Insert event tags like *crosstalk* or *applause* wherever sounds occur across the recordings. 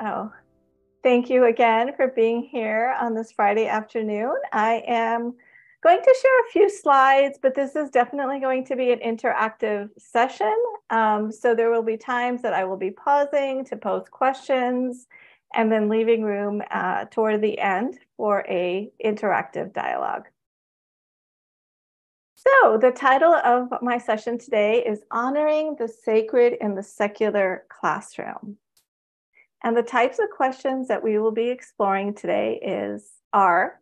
Oh, thank you again for being here on this Friday afternoon. I am going to share a few slides, but this is definitely going to be an interactive session. Um, so there will be times that I will be pausing to pose questions and then leaving room uh, toward the end for a interactive dialogue. So the title of my session today is Honoring the Sacred in the Secular Classroom. And the types of questions that we will be exploring today is are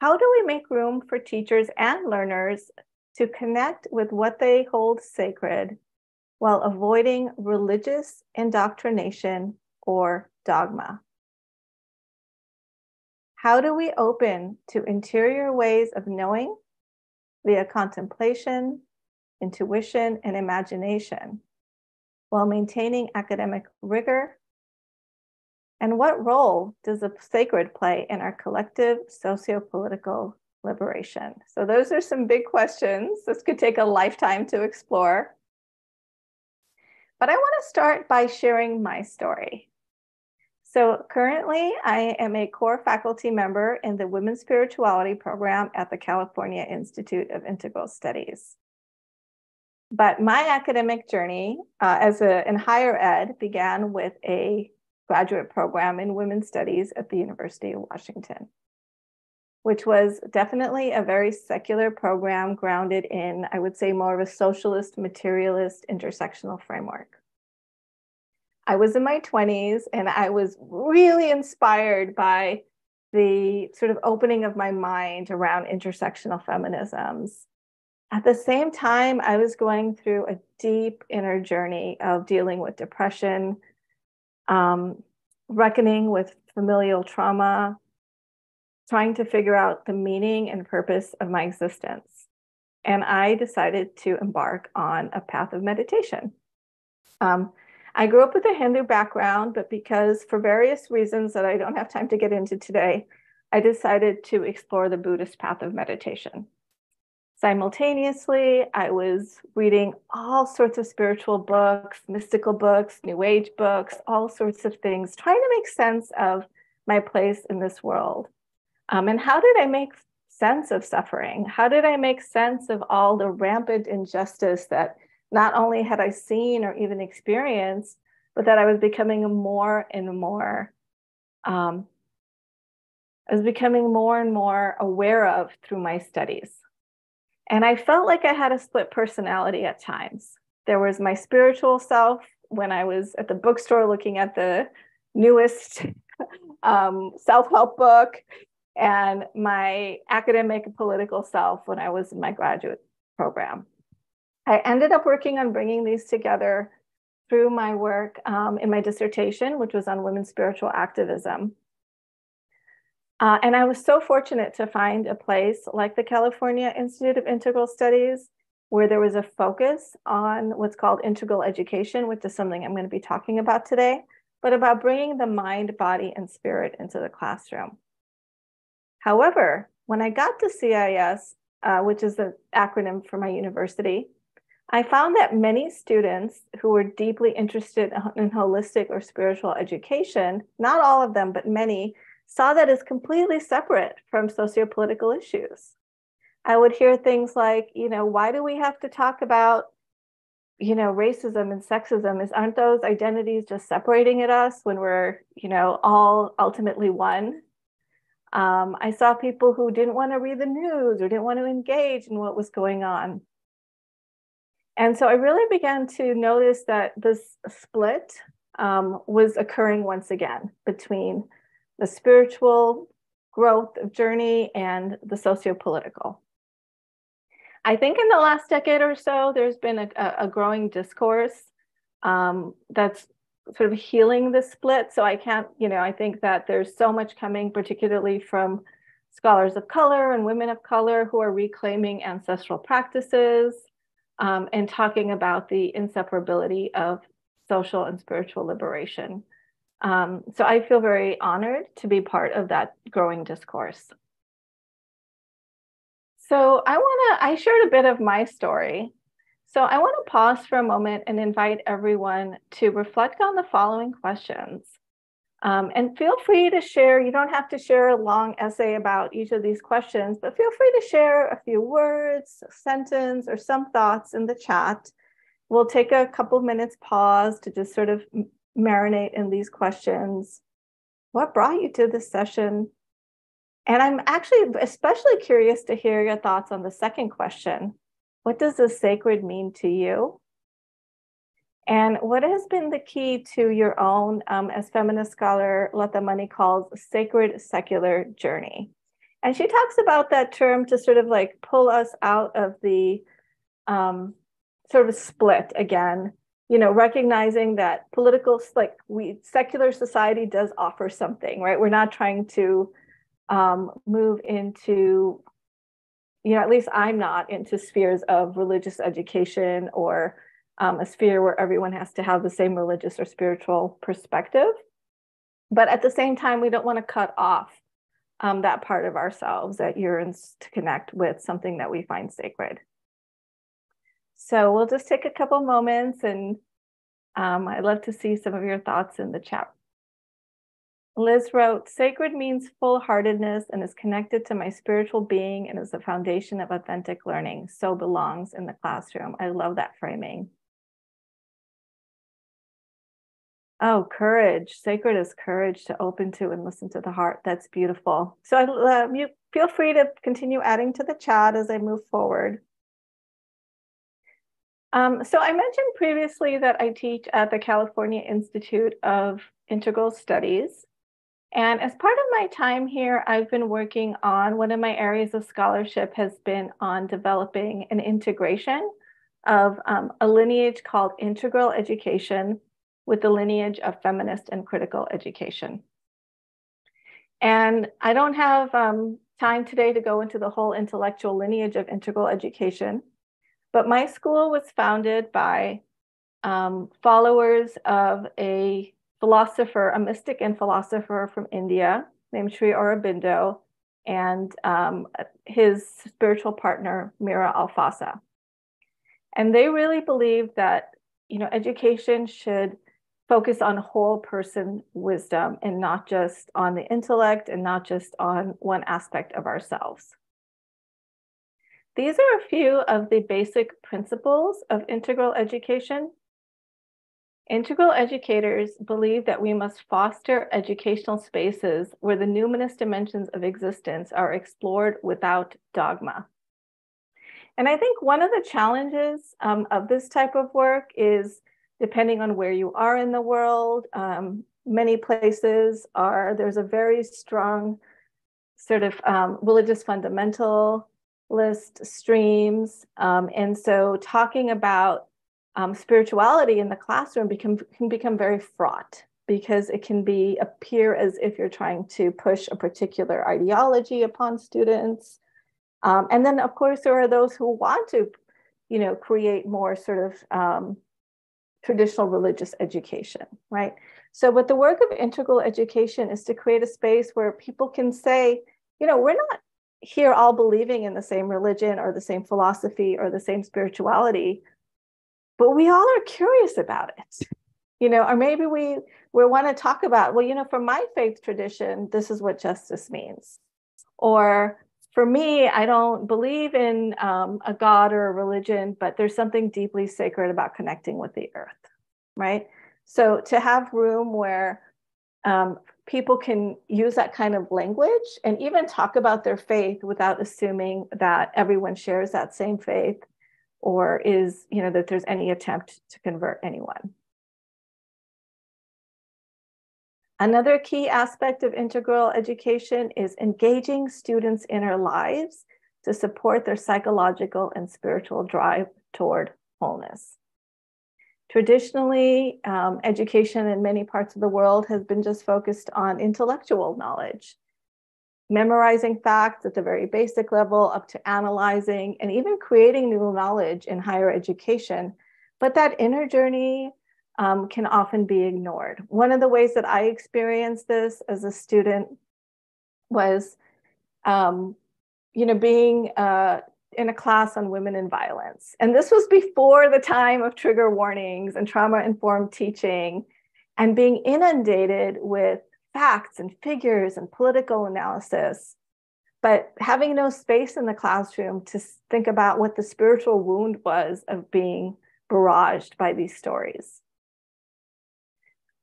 how do we make room for teachers and learners to connect with what they hold sacred while avoiding religious indoctrination or dogma? How do we open to interior ways of knowing via contemplation, intuition, and imagination while maintaining academic rigor and what role does the sacred play in our collective socio-political liberation? So those are some big questions. This could take a lifetime to explore. But I want to start by sharing my story. So currently, I am a core faculty member in the Women's Spirituality program at the California Institute of Integral Studies. But my academic journey uh, as a, in higher ed began with a graduate program in women's studies at the University of Washington, which was definitely a very secular program grounded in, I would say, more of a socialist, materialist, intersectional framework. I was in my 20s and I was really inspired by the sort of opening of my mind around intersectional feminisms. At the same time, I was going through a deep inner journey of dealing with depression, um, reckoning with familial trauma, trying to figure out the meaning and purpose of my existence. And I decided to embark on a path of meditation. Um, I grew up with a Hindu background, but because for various reasons that I don't have time to get into today, I decided to explore the Buddhist path of meditation. Simultaneously, I was reading all sorts of spiritual books, mystical books, New Age books, all sorts of things, trying to make sense of my place in this world. Um, and how did I make sense of suffering? How did I make sense of all the rampant injustice that not only had I seen or even experienced, but that I was becoming more and more, um, I was becoming more and more aware of through my studies. And I felt like I had a split personality at times. There was my spiritual self when I was at the bookstore looking at the newest *laughs* um, self help book, and my academic and political self when I was in my graduate program. I ended up working on bringing these together through my work um, in my dissertation, which was on women's spiritual activism. Uh, and I was so fortunate to find a place like the California Institute of Integral Studies, where there was a focus on what's called integral education, which is something I'm going to be talking about today, but about bringing the mind, body, and spirit into the classroom. However, when I got to CIIS, uh, which is the acronym for my university, I found that many students who were deeply interested in holistic or spiritual education, not all of them, but many, saw that as completely separate from sociopolitical issues. I would hear things like, you know, why do we have to talk about, you know, racism and sexism? Is aren't those identities just separating at us when we're, you know, all ultimately one? Um, I saw people who didn't want to read the news or didn't want to engage in what was going on. And so I really began to notice that this split um, was occurring once again between the spiritual growth of journey and the socio-political. I think in the last decade or so, there's been a, a growing discourse um, that's sort of healing the split. So I can't, you know, I think that there's so much coming, particularly from scholars of color and women of color who are reclaiming ancestral practices um, and talking about the inseparability of social and spiritual liberation. Um, so I feel very honored to be part of that growing discourse. So I want to, I shared a bit of my story. So I want to pause for a moment and invite everyone to reflect on the following questions. Um, and feel free to share. You don't have to share a long essay about each of these questions, but feel free to share a few words, a sentence, or some thoughts in the chat. We'll take a couple minutes pause to just sort of marinate in these questions. What brought you to this session? And I'm actually especially curious to hear your thoughts on the second question. What does the sacred mean to you? And what has been the key to your own, um, as feminist scholar Lata Mani calls, sacred secular journey? And she talks about that term to sort of like pull us out of the um, sort of split again, you know, recognizing that political, like we, secular society does offer something, right? We're not trying to um, move into, you know, at least I'm not into spheres of religious education or um, a sphere where everyone has to have the same religious or spiritual perspective. But at the same time, we don't want to cut off um, that part of ourselves that yearns to connect with something that we find sacred. So we'll just take a couple moments and um, I'd love to see some of your thoughts in the chat. Liz wrote, sacred means full heartedness and is connected to my spiritual being and is the foundation of authentic learning. So belongs in the classroom. I love that framing. Oh, courage. Sacred is courage to open to and listen to the heart. That's beautiful. So uh, you feel free to continue adding to the chat as I move forward. Um, so I mentioned previously that I teach at the California Institute of Integral Studies. And as part of my time here, I've been working on one of my areas of scholarship has been on developing an integration of um, a lineage called integral education with the lineage of feminist and critical education. And I don't have um, time today to go into the whole intellectual lineage of integral education, but my school was founded by um, followers of a philosopher, a mystic and philosopher from India named Sri Aurobindo, and um, his spiritual partner, Mira Alfassa. And they really believed that you know education should focus on whole person wisdom and not just on the intellect and not just on one aspect of ourselves. These are a few of the basic principles of integral education. Integral educators believe that we must foster educational spaces where the numinous dimensions of existence are explored without dogma. And I think one of the challenges um, of this type of work is depending on where you are in the world. Um, many places are, there's a very strong sort of um, religious fundamentalist streams. Um, and so talking about um, spirituality in the classroom become, can become very fraught because it can be appear as if you're trying to push a particular ideology upon students. Um, and then of course, there are those who want to, you know, create more sort of um, traditional religious education, right? So, but the work of integral education is to create a space where people can say, you know, we're not here all believing in the same religion or the same philosophy or the same spirituality, but we all are curious about it, you know, or maybe we we want to talk about, well, you know, for my faith tradition, this is what justice means, or for me, I don't believe in um, a God or a religion, but there's something deeply sacred about connecting with the earth, right? So to have room where um, people can use that kind of language and even talk about their faith without assuming that everyone shares that same faith or is, you know, that there's any attempt to convert anyone. Another key aspect of integral education is engaging students' inner lives to support their psychological and spiritual drive toward wholeness. Traditionally, um, education in many parts of the world has been just focused on intellectual knowledge, memorizing facts at the very basic level, up to analyzing and even creating new knowledge in higher education. But that inner journey um, can often be ignored. One of the ways that I experienced this as a student was, um, you know, being uh, in a class on women and violence. And this was before the time of trigger warnings and trauma informed teaching and being inundated with facts and figures and political analysis, but having no space in the classroom to think about what the spiritual wound was of being barraged by these stories.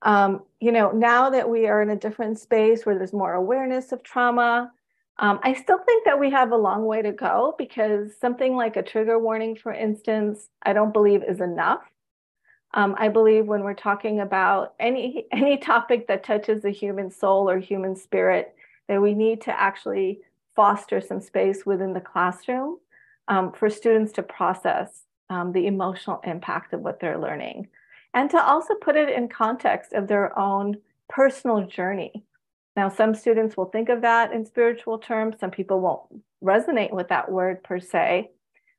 Um, you know, now that we are in a different space where there's more awareness of trauma, um, I still think that we have a long way to go because something like a trigger warning, for instance, I don't believe is enough. Um, I believe when we're talking about any *laughs* any topic that touches the human soul or human spirit, that we need to actually foster some space within the classroom um, for students to process um, the emotional impact of what they're learning and to also put it in context of their own personal journey. Now, some students will think of that in spiritual terms. Some people won't resonate with that word per se,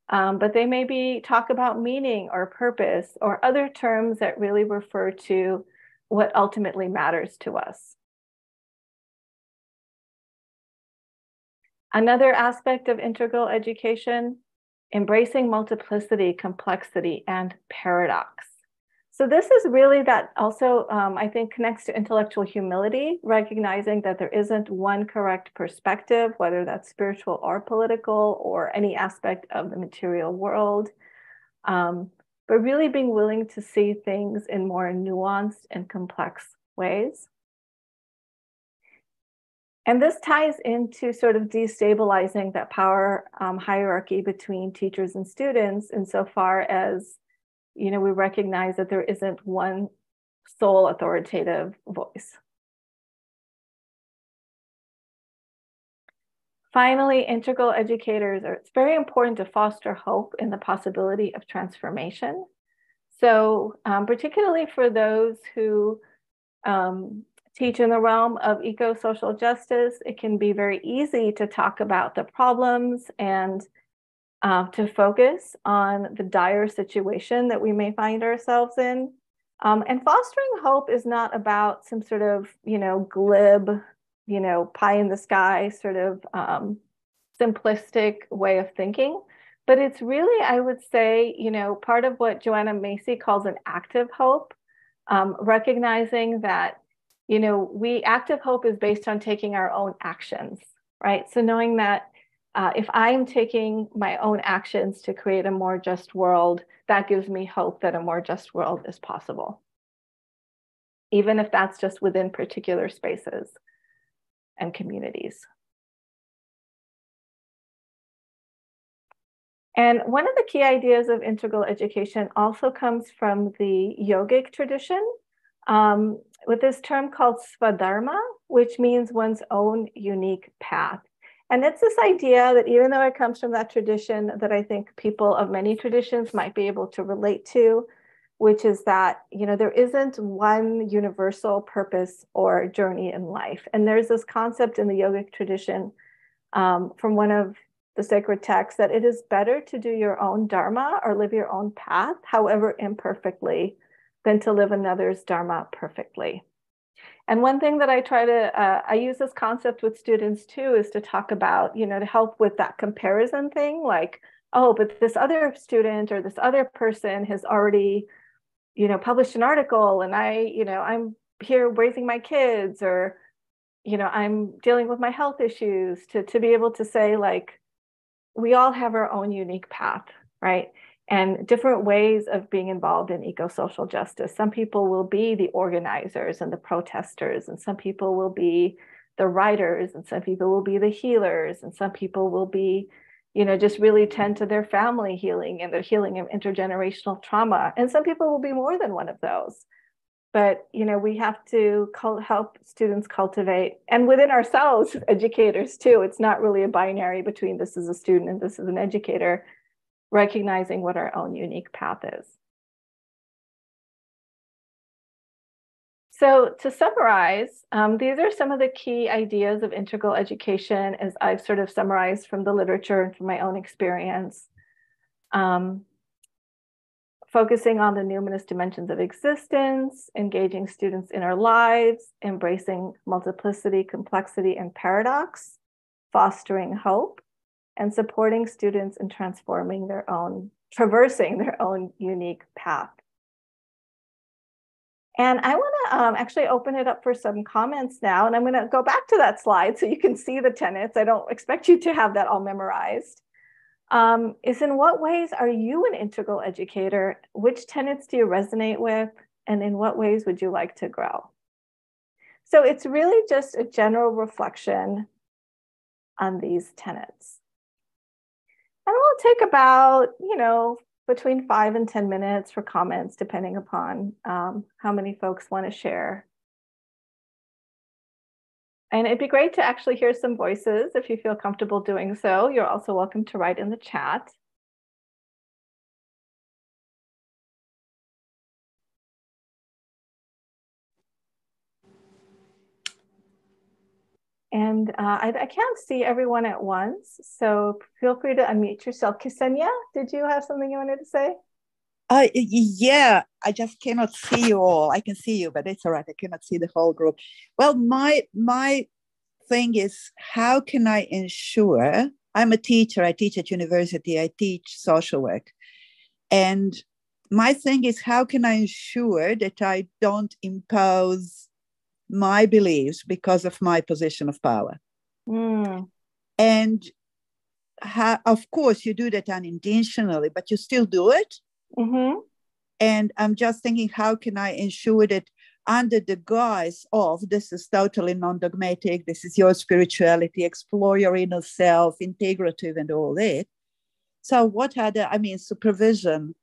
um, but they maybe talk about meaning or purpose or other terms that really refer to what ultimately matters to us. Another aspect of integral education, embracing multiplicity, complexity, and paradox. So this is really that also, um, I think, connects to intellectual humility, recognizing that there isn't one correct perspective, whether that's spiritual or political or any aspect of the material world, um, but really being willing to see things in more nuanced and complex ways. And this ties into sort of destabilizing that power um, hierarchy between teachers and students insofar as you know, we recognize that there isn't one sole authoritative voice. Finally, integral educators are, it's very important to foster hope in the possibility of transformation. So um, particularly for those who um, teach in the realm of eco-social justice, it can be very easy to talk about the problems and uh, to focus on the dire situation that we may find ourselves in. Um, and fostering hope is not about some sort of, you know, glib, you know, pie in the sky sort of um, simplistic way of thinking. But it's really, I would say, you know, part of what Joanna Macy calls an active hope, um, recognizing that, you know, we active hope is based on taking our own actions, right? So knowing that uh, if I'm taking my own actions to create a more just world, that gives me hope that a more just world is possible. Even if that's just within particular spaces and communities. And one of the key ideas of integral education also comes from the yogic tradition um, with this term called Swadharma, which means one's own unique path. And it's this idea that even though it comes from that tradition that I think people of many traditions might be able to relate to, which is that, you know, there isn't one universal purpose or journey in life. And there's this concept in the yogic tradition um, from one of the sacred texts that it is better to do your own dharma or live your own path, however imperfectly, than to live another's dharma perfectly. And one thing that I try to, uh, I use this concept with students too, is to talk about, you know, to help with that comparison thing, like, oh, but this other student or this other person has already, you know, published an article and I, you know, I'm here raising my kids or, you know, I'm dealing with my health issues to, to be able to say like, we all have our own unique path, right? And different ways of being involved in eco-social justice. Some people will be the organizers and the protesters, and some people will be the writers, and some people will be the healers, and some people will be, you know, just really tend to their family healing and their healing of intergenerational trauma. And some people will be more than one of those. But you know, we have to help students cultivate, and within ourselves, *laughs* educators too. It's not really a binary between this is a student and this is an educator recognizing what our own unique path is. So to summarize, um, these are some of the key ideas of integral education as I've sort of summarized from the literature and from my own experience. Um, focusing on the numinous dimensions of existence, engaging students in our lives, embracing multiplicity, complexity, and paradox, fostering hope, and supporting students in transforming their own, traversing their own unique path. And I want to um, actually open it up for some comments now. And I'm going to go back to that slide so you can see the tenets. I don't expect you to have that all memorized. Um, is in what ways are you an integral educator? Which tenets do you resonate with? And in what ways would you like to grow? So it's really just a general reflection on these tenets. We'll take about, you know, between five and 10 minutes for comments, depending upon um, how many folks want to share. And it'd be great to actually hear some voices if you feel comfortable doing so. You're also welcome to write in the chat. And uh, I, I, can't see everyone at once, so feel free to unmute yourself. Ksenia, did you have something you wanted to say? Uh, yeah, I just cannot see you all. I can see you, but it's all right. I cannot see the whole group. Well, my my thing is, how can I ensure? I'm a teacher. I teach at university. I teach social work, and my thing is, how can I ensure that I don't impose my beliefs because of my position of power. Mm. And ha- of course, you do that unintentionally, but you still do it. Mm-hmm. And I'm just thinking, how can I ensure that under the guise of this is totally non dogmatic, this is your spirituality, explore your inner self, integrative, and all that. So, what are the, I mean, supervision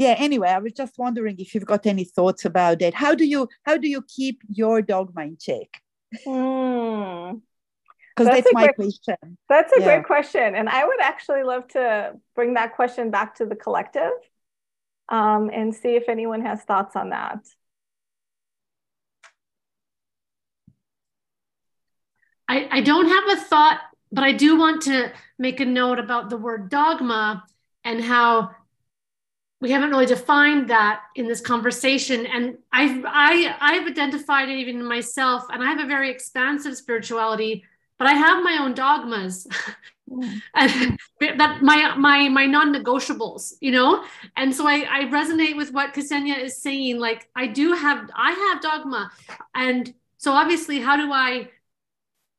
yeah anyway i was just wondering if you've got any thoughts about that how do you how do you keep your dogma in check because mm. that's, that's my great, question that's a yeah. great question and i would actually love to bring that question back to the collective um, and see if anyone has thoughts on that I, I don't have a thought but i do want to make a note about the word dogma and how we haven't really defined that in this conversation. And i've I, i've identified it even myself and i have a very expansive spirituality but i have my own dogmas. Mm. *laughs* And that my my my non-negotiables you know? And so i i resonate with what ksenia is saying like i do have i have dogma. And so obviously how do i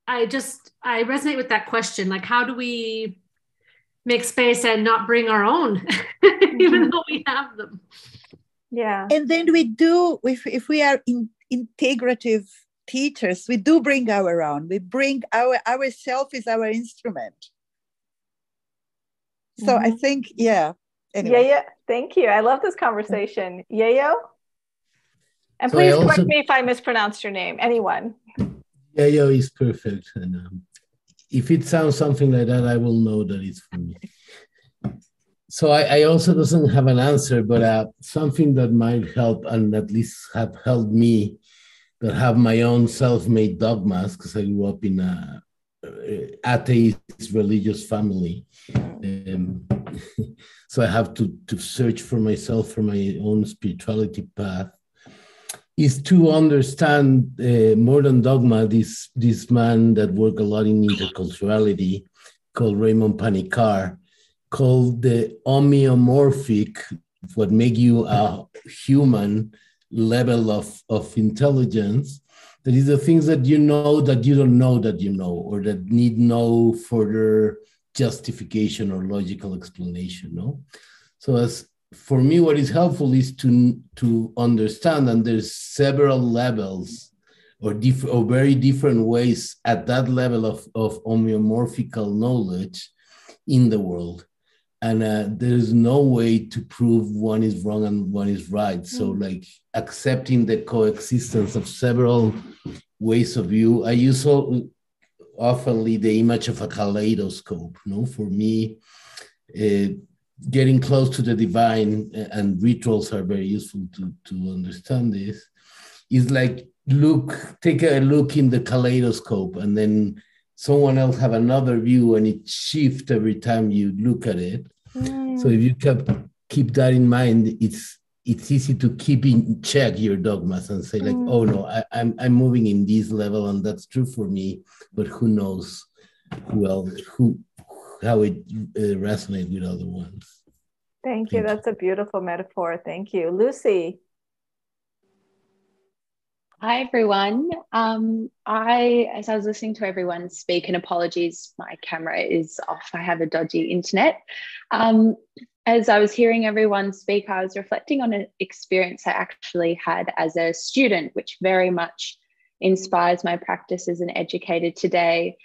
i just i resonate with that question like how do we make space and not bring our own, *laughs* mm-hmm. even though we have them. Yeah. And then we do, if, if we are in, integrative teachers, we do bring our own. We bring our ourself is our instrument. So mm-hmm. I think, yeah. Anyway. Yeah, yeah. Thank you. I love this conversation. Yeah, Yayo? And so please correct me if I mispronounced your name. Anyone? Yayo is perfect. And um, if it sounds something like that, I will know that it's for me. So I, I also doesn't have an answer, but uh, something that might help and at least have helped me that have my own self-made dogmas because I grew up in a atheist religious family. Um, *laughs* so I have to, to search for myself for my own spirituality path is to understand uh, more than dogma this this man that worked a lot in interculturality called Raimon Panikkar called the homeomorphic what make you a human level of, of intelligence that is the things that you know that you don't know that you know or that need no further justification or logical explanation no? So as for me, what is helpful is to to understand, and there's several levels or different or very different ways at that level of, of homeomorphical knowledge in the world. And uh, there's no way to prove one is wrong and one is right. So, mm. like accepting the coexistence of several ways of view. I use so oftenly the image of a kaleidoscope. You know, for me, uh, getting close to the divine and rituals are very useful to, to understand this is like look take a look in the kaleidoscope and then someone else have another view and it shifts every time you look at it mm. so if you keep keep that in mind it's it's easy to keep in check your dogmas and say like mm. oh no I, I'm, I'm moving in this level and that's true for me but who knows who else who how it uh, resonates with other ones. Thank you. Thank That's you. a beautiful metaphor. Thank you. Lucy. Hi, everyone. Um, I, as I was listening to everyone speak, and apologies, my camera is off. I have a dodgy internet. Um, as I was hearing everyone speak, I was reflecting on an experience I actually had as a student, which very much inspires my practice as an educator today.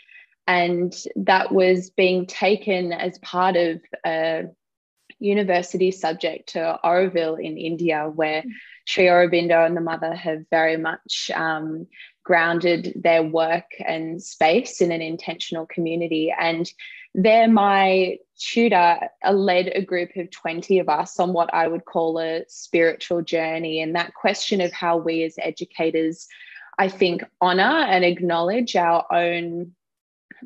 And that was being taken as part of a university subject to Auroville in India, where Sri Aurobindo and the mother have very much um, grounded their work and space in an intentional community. And there, my tutor led a group of 20 of us on what I would call a spiritual journey. And that question of how we as educators, I think, honor and acknowledge our own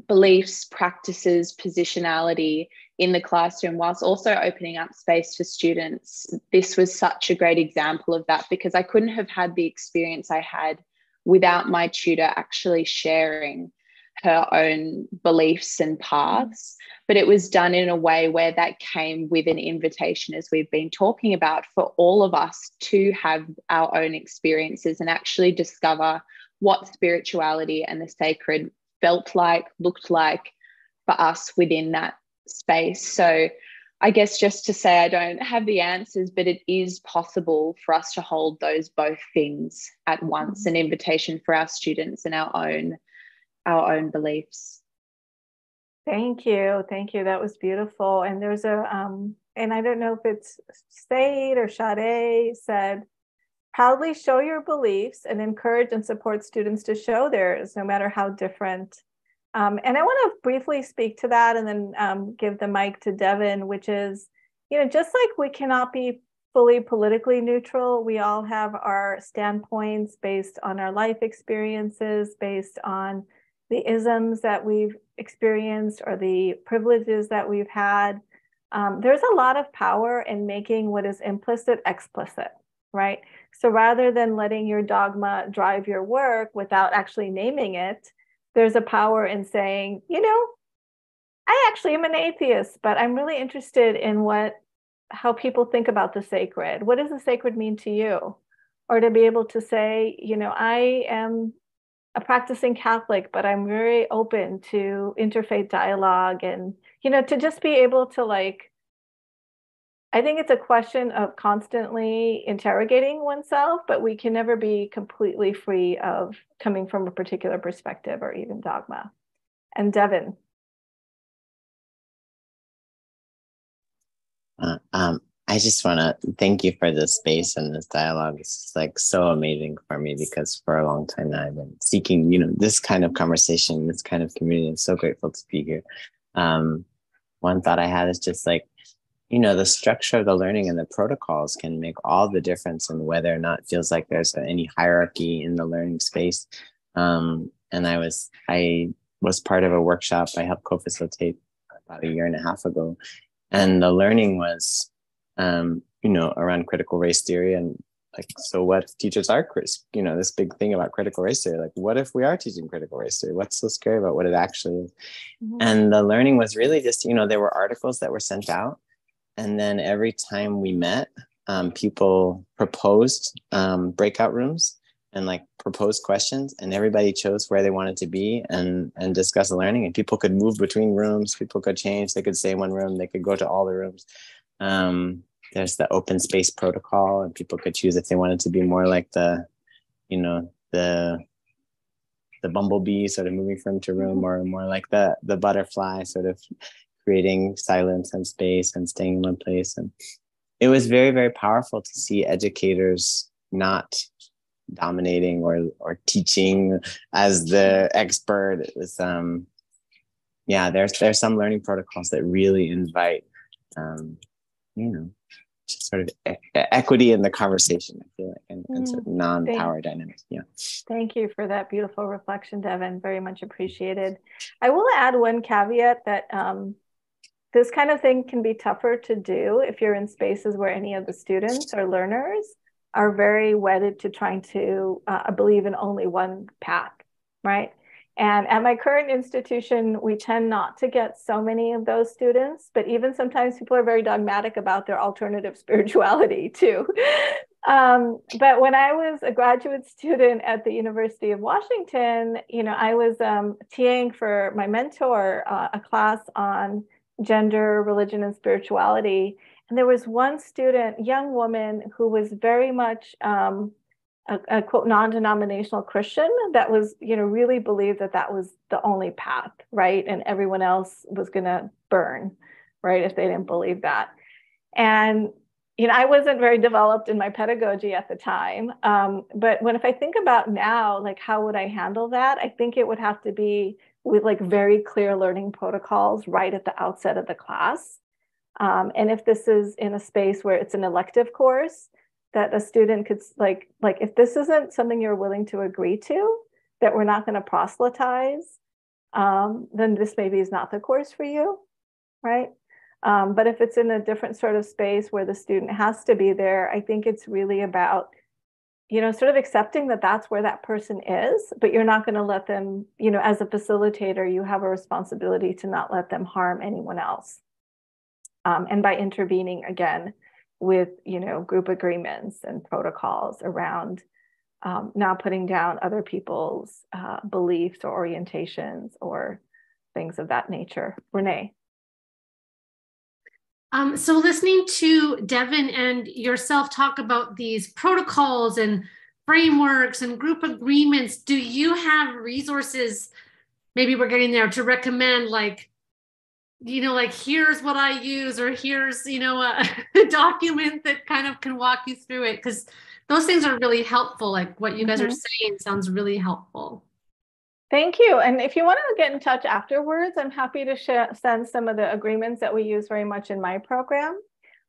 beliefs, practices, positionality in the classroom, whilst also opening up space for students. This was such a great example of that because I couldn't have had the experience I had without my tutor actually sharing her own beliefs and paths. But it was done in a way where that came with an invitation, as we've been talking about, for all of us to have our own experiences and actually discover what spirituality and the sacred felt like, looked like for us within that space. So I guess just to say I don't have the answers, but it is possible for us to hold those both things at once, an invitation for our students and our own our own beliefs. Thank you. Thank you. That was beautiful. And there's a um and I don't know if it's State or Sade said, proudly show your beliefs and encourage and support students to show theirs, no matter how different um, and I want to briefly speak to that and then um, give the mic to Devin, which is, you know, just like we cannot be fully politically neutral, we all have our standpoints based on our life experiences, based on the isms that we've experienced or the privileges that we've had. Um, there's a lot of power in making what is implicit explicit, right? So rather than letting your dogma drive your work without actually naming it, there's a power in saying, you know, I actually am an atheist, but I'm really interested in what how people think about the sacred. What does the sacred mean to you? Or to be able to say, you know, I am a practicing Catholic, but I'm very open to interfaith dialogue and, you know, to just be able to like I think it's a question of constantly interrogating oneself, but we can never be completely free of coming from a particular perspective or even dogma. And Devin. Uh, um, I just want to thank you for this space and this dialogue. It's like so amazing for me because for a long time now I've been seeking, you know, this kind of conversation, this kind of community. I'm so grateful to be here. Um, one thought I had is just like you know the structure of the learning and the protocols can make all the difference in whether or not it feels like there's any hierarchy in the learning space. Um, and i was i was part of a workshop i helped co-facilitate about a year and a half ago. And the learning was um, you know around critical race theory and like so what if teachers are you know this big thing about critical race theory? Like what if we are teaching critical race theory? What's so scary about what it actually is? Mm-hmm. and the learning was really just you know there were articles that were sent out and then every time we met, um, people proposed um, breakout rooms and like proposed questions, and everybody chose where they wanted to be and and discuss the learning. And people could move between rooms. People could change. They could stay in one room. They could go to all the rooms. Um, there's the open space protocol, and people could choose if they wanted to be more like the, you know, the the bumblebee sort of moving from to room or more like the the butterfly sort of creating silence and space and staying in one place. And it was very, very powerful to see educators not dominating or or teaching as the expert. It was um yeah, there's there's some learning protocols that really invite um, you know, just sort of e- equity in the conversation, I feel like, and, and sort of mm, non-power dynamics. Yeah. Thank you for that beautiful reflection, Devin. Very much appreciated. I will add one caveat that um, this kind of thing can be tougher to do if you're in spaces where any of the students or learners are very wedded to trying to uh, believe in only one path, right? And at my current institution, we tend not to get so many of those students, but even sometimes people are very dogmatic about their alternative *laughs* spirituality too. Um, but when I was a graduate student at the University of Washington, you know, I was um, TAing for my mentor uh, a class on gender, religion, and spirituality. And there was one student, young woman, who was very much um, a, a, quote non-denominational Christian that was, you know, really believed that that was the only path, right? And everyone else was going to burn, right, if they didn't believe that. And you know, I wasn't very developed in my pedagogy at the time. Um, but when if I think about now, like how would I handle that? I think it would have to be with like very clear learning protocols right at the outset of the class. Um, and if this is in a space where it's an elective course, that a student could like like if this isn't something you're willing to agree to, that we're not going to proselytize, um, then this maybe is not the course for you, right? Um, but if it's in a different sort of space where the student has to be there, I think it's really about, you know, sort of accepting that that's where that person is, but you're not going to let them, you know, as a facilitator, you have a responsibility to not let them harm anyone else. Um, and by intervening again with, you know, group agreements and protocols around um, not putting down other people's uh, beliefs or orientations or things of that nature. Renee. Um, so, listening to Devin and yourself talk about these protocols and frameworks and group agreements, do you have resources? Maybe we're getting there to recommend, like, you know, like here's what I use, or here's, you know, a, *laughs* a document that kind of can walk you through it. Because those things are really helpful. Like what you guys mm-hmm. are saying sounds really helpful. Thank you. And if you want to get in touch afterwards, I'm happy to sh- send some of the agreements that we use very much in my program.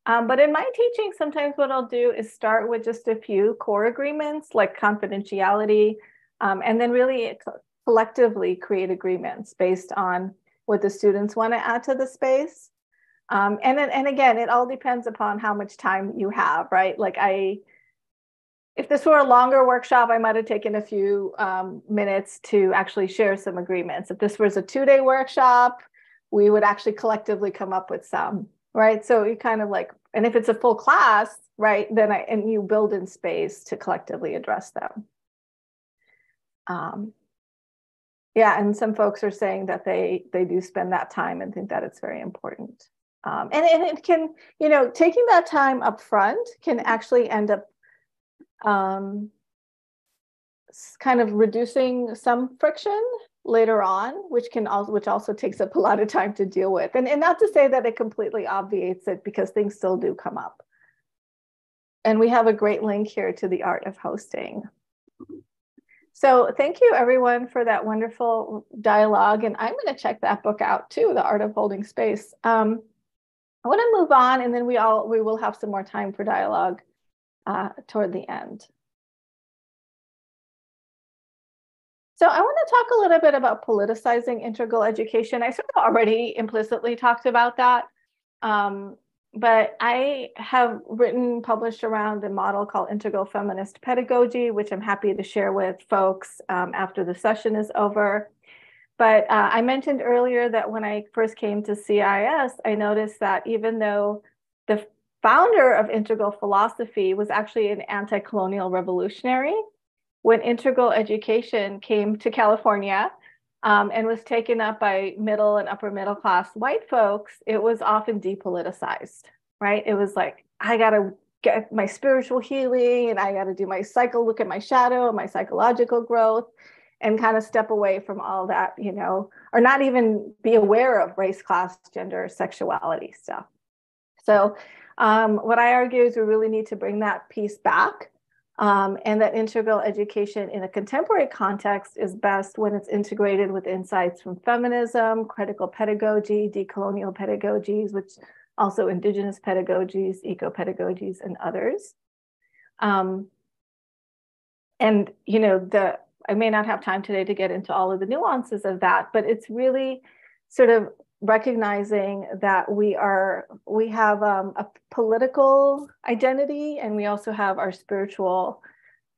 Um, but in my teaching, sometimes what I'll do is start with just a few core agreements like confidentiality, um, and then really collectively create agreements based on what the students want to add to the space. Um, and and again, it all depends upon how much time you have, right? Like I, if this were a longer workshop, I might have taken a few um, minutes to actually share some agreements. If this was a two day workshop, we would actually collectively come up with some, right? So you kind of like, and if it's a full class, right, then I, and you build in space to collectively address them. Um, yeah, and some folks are saying that they they do spend that time and think that it's very important. Um, and, and it can, you know, taking that time up front can actually end up um, kind of reducing some friction later on, which can also which also takes up a lot of time to deal with. And, and not to say that it completely obviates it because things still do come up. And we have a great link here to the art of hosting. So thank you everyone for that wonderful dialogue. And I'm going to check that book out too, The Art of Holding Space. Um, I want to move on and then we all we will have some more time for dialogue uh, toward the end. So I want to talk a little bit about politicizing integral education. I sort of already implicitly talked about that, um, but I have written, published around a model called integral feminist pedagogy, which I'm happy to share with folks um, after the session is over. But uh, I mentioned earlier that when I first came to CIIS, I noticed that even though founder of integral philosophy was actually an anti colonial revolutionary. When integral education came to California um, and was taken up by middle and upper middle class white folks, it was often depoliticized, right? It was like, I got to get my spiritual healing and I got to do my cycle, look at my shadow and my psychological growth and kind of step away from all that, you know, or not even be aware of race, class, gender, sexuality stuff. So um, what I argue is we really need to bring that piece back um, and that integral education in a contemporary context is best when it's integrated with insights from feminism, critical pedagogy, decolonial pedagogies, which also indigenous pedagogies, eco-pedagogies, and others. Um, and, you know, the I may not have time today to get into all of the nuances of that, but it's really sort of recognizing that we are we have um, a political identity and we also have our spiritual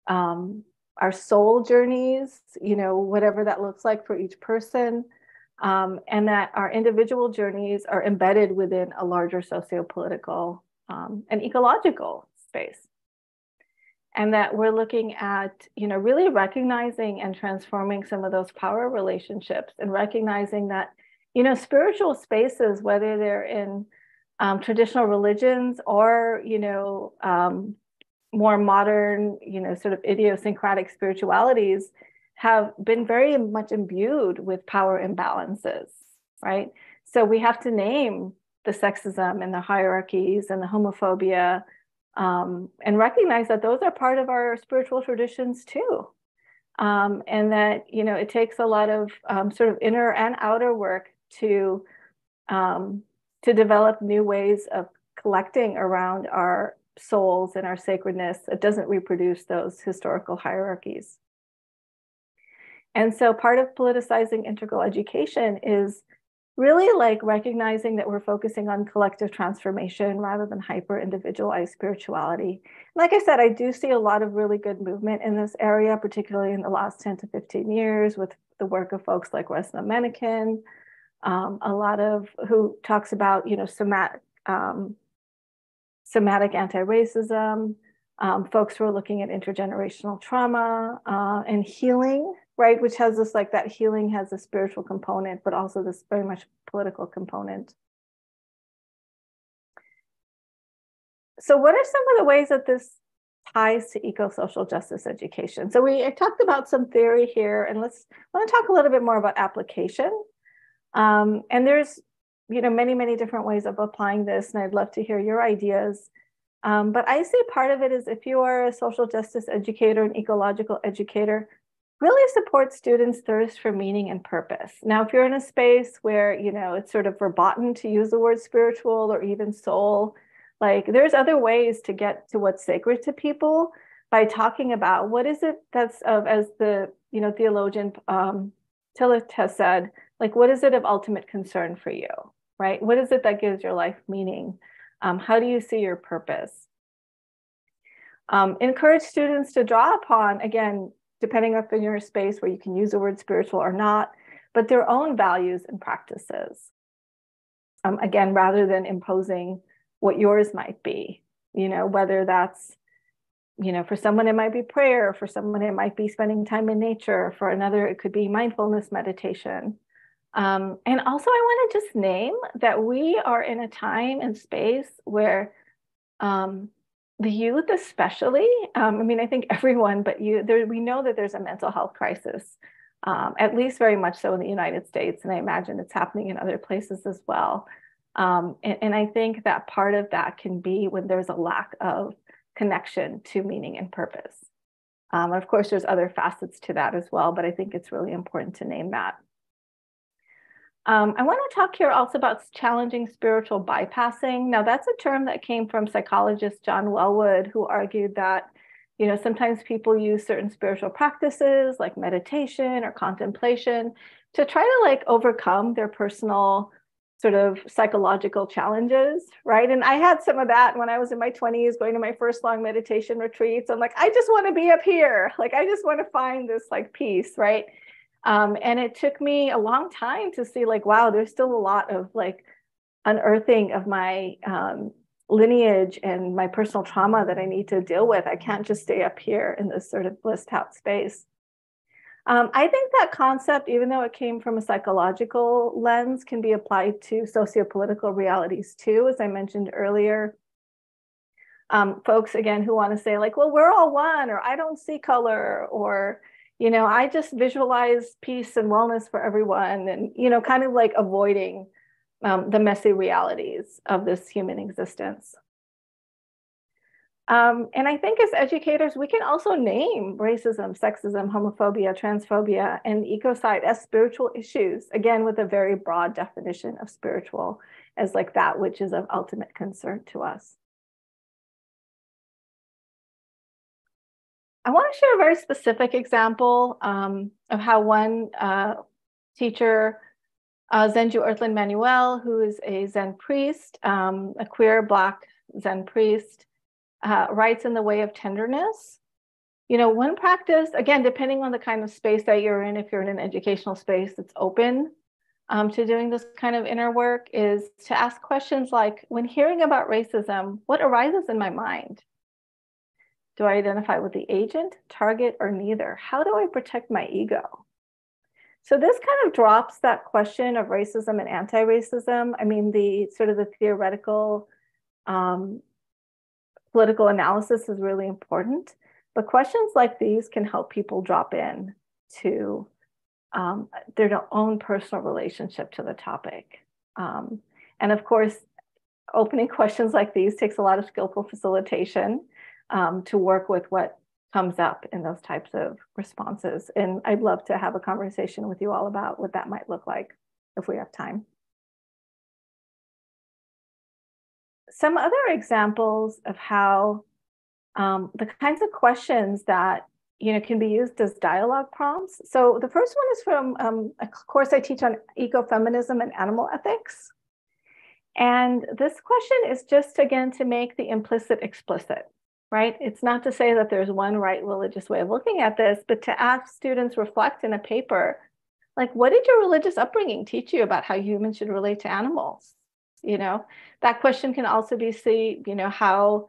um, our soul journeys you know whatever that looks like for each person. Um, and that our individual journeys are embedded within a larger socio-political um, and ecological space. And that we're looking at, you know, really recognizing and transforming some of those power relationships and recognizing that, you know, spiritual spaces, whether they're in um, traditional religions or, you know, um, more modern, you know, sort of idiosyncratic spiritualities have been very much imbued with power imbalances, right? So we have to name the sexism and the hierarchies and the homophobia um, and recognize that those are part of our spiritual traditions too. Um, and that, you know, it takes a lot of um, sort of inner and outer work to, um, to develop new ways of collecting around our souls and our sacredness that doesn't reproduce those historical hierarchies. And so part of politicizing integral education is really like recognizing that we're focusing on collective transformation rather than hyper individualized spirituality. Like I said, I do see a lot of really good movement in this area, particularly in the last 10 to 15 years with the work of folks like Resmaa Menakem, um, a lot of who talks about, you know, somatic, um, somatic anti-racism, um, folks who are looking at intergenerational trauma uh, and healing right? Which has this like that healing has a spiritual component, but also this very much political component. So, what are some of the ways that this ties to eco-social justice education? So, we I talked about some theory here, and let's want to talk a little bit more about application. Um, and there's you know many many different ways of applying this, and I'd love to hear your ideas. Um, but I see part of it is if you are a social justice educator, an ecological educator, really support students' thirst for meaning and purpose. Now, if you're in a space where, you know, it's sort of verboten to use the word spiritual or even soul, like there's other ways to get to what's sacred to people by talking about what is it that's of, as the, you know, theologian um, Tillich has said, like, what is it of ultimate concern for you, right? What is it that gives your life meaning? Um, how do you see your purpose? Um, encourage students to draw upon, again, depending on your space where you can use the word spiritual or not, but their own values and practices. Um, again, rather than imposing what yours might be, you know, whether that's, you know, for someone it might be prayer, for someone it might be spending time in nature, for another it could be mindfulness meditation. Um, and also, I want to just name that we are in a time and space where um, the youth especially um, i mean i think everyone but you there we know that there's a mental health crisis um, at least very much so in the united states and i imagine it's happening in other places as well. Um, and, and, i think that part of that can be when there's a lack of connection to meaning and purpose. Um, of course there's other facets to that as well but i think it's really important to name that um, I want to talk here also about challenging spiritual bypassing. Now, that's a term that came from psychologist John Welwood, who argued that, you know, sometimes people use certain spiritual practices like meditation or contemplation to try to like overcome their personal sort of psychological challenges, right? And I had some of that when I was in my 20s going to my first long meditation retreats. I'm like, I just want to be up here. Like, I just want to find this like peace, right? Um, and it took me a long time to see like, wow, there's still a lot of like unearthing of my um, lineage and my personal trauma that I need to deal with. I can't just stay up here in this sort of blissed out space. Um, I think that concept, even though it came from a psychological lens, can be applied to sociopolitical realities too, as I mentioned earlier. Um, folks, again, who want to say like, well, we're all one, or I don't see color, or you know, I just visualize peace and wellness for everyone and, you know, kind of like avoiding um, the messy realities of this human existence. Um, and I think as educators, we can also name racism, sexism, homophobia, transphobia, and ecocide as spiritual issues, again, with a very broad definition of spiritual as like that which is of ultimate concern to us. I want to share a very specific example um, of how one uh, teacher, uh, Zenju Earthlyn Manuel, who is a Zen priest, um, a queer Black Zen priest, uh, writes in the way of tenderness. You know, one practice, again, depending on the kind of space that you're in, if you're in an educational space that's open um, to doing this kind of inner work, is to ask questions like, when hearing about racism, what arises in my mind? Do I identify with the agent, target, or neither? How do I protect my ego? So this kind of drops that question of racism and anti-racism. I mean, the sort of the theoretical um, political analysis is really important, but questions like these can help people drop in to um, their own personal relationship to the topic. Um, and of course, opening *laughs* questions like these takes a lot of skillful facilitation um, to work with what comes up in those types of responses. And I'd love to have a conversation with you all about what that might look like if we have time. Some other examples of how um, the kinds of questions that you know, can be used as dialogue prompts. So the first one is from um, a course I teach on ecofeminism and animal ethics. And this question is just again to make the implicit explicit, right? It's not to say that there's one right religious way of looking at this, but to ask students reflect in a paper, like what did your religious upbringing teach you about how humans should relate to animals? You know, that question can also be see, you know, how,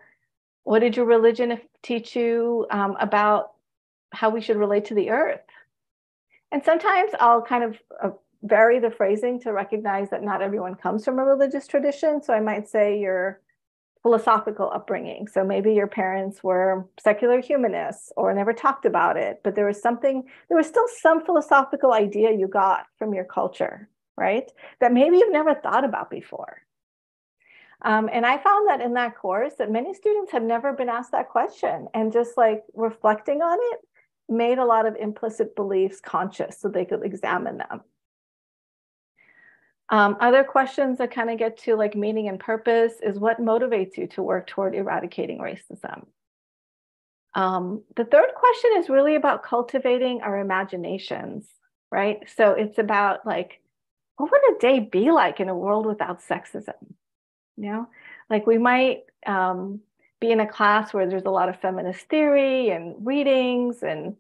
what did your religion teach you um, about how we should relate to the earth. And sometimes I'll kind of uh, vary the phrasing to recognize that not everyone comes from a religious tradition. So I might say your philosophical upbringing. So maybe your parents were secular humanists or never talked about it, but there was something, there was still some philosophical idea you got from your culture, right? That maybe you've never thought about before. Um, and I found that in that course that many students had never been asked that question and just like reflecting on it made a lot of implicit beliefs conscious so they could examine them. Um, other questions that kind of get to like meaning and purpose is what motivates you to work toward eradicating racism? Um, the third question is really about cultivating our imaginations, right? So it's about like, what would a day be like in a world without sexism? You know, like we might um, be in a class where there's a lot of feminist theory and readings and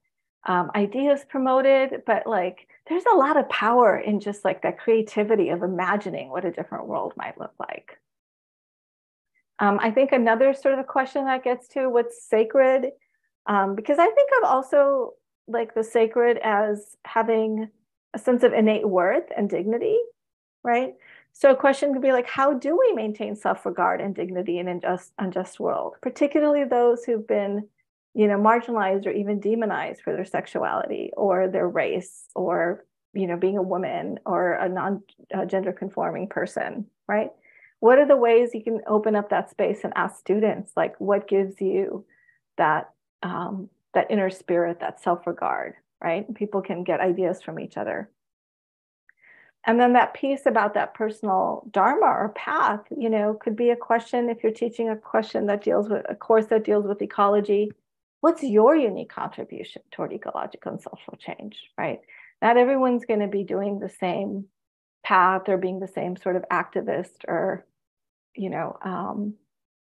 um, ideas promoted, but like there's a lot of power in just like that creativity of imagining what a different world might look like. Um, I think another sort of question that gets to what's sacred, um, because I think of also like the sacred as having a sense of innate worth and dignity, right? So a question could be like, how do we maintain self-regard and dignity in an unjust, unjust world, particularly those who've been, you know, marginalized or even demonized for their sexuality or their race or, you know, being a woman or a non-gender conforming person, right? What are the ways you can open up that space and ask students, like, what gives you that um, that inner spirit, that self-regard, right? People can get ideas from each other. And then that piece about that personal dharma or path, you know, could be a question if you're teaching a question that deals with a course that deals with ecology. What's your unique contribution toward ecological and social change, right? Not everyone's going to be doing the same path or being the same sort of activist or, you know, um,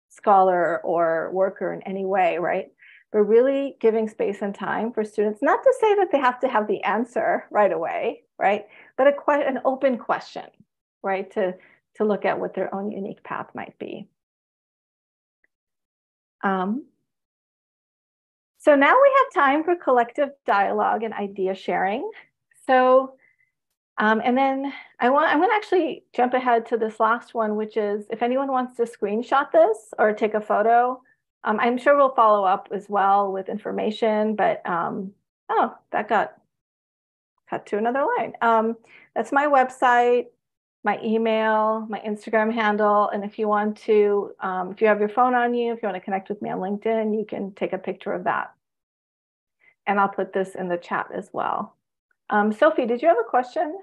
scholar or worker in any way, right? But really giving space and time for students, not to say that they have to have the answer right away, right? But a que- an open question, right? To, to look at what their own unique path might be. Um, so now we have time for collective dialogue and idea sharing. So, um, and then I want, I'm gonna actually jump ahead to this last one, which is if anyone wants to screenshot this or take a photo, um, I'm sure we'll follow up as well with information, but um, oh, that got cut to another line. Um, that's my website, my email, my Instagram handle. And if you want to, um, if you have your phone on you, if you want to connect with me on LinkedIn, you can take a picture of that. And I'll put this in the chat as well. Um, Sophie, did you have a question?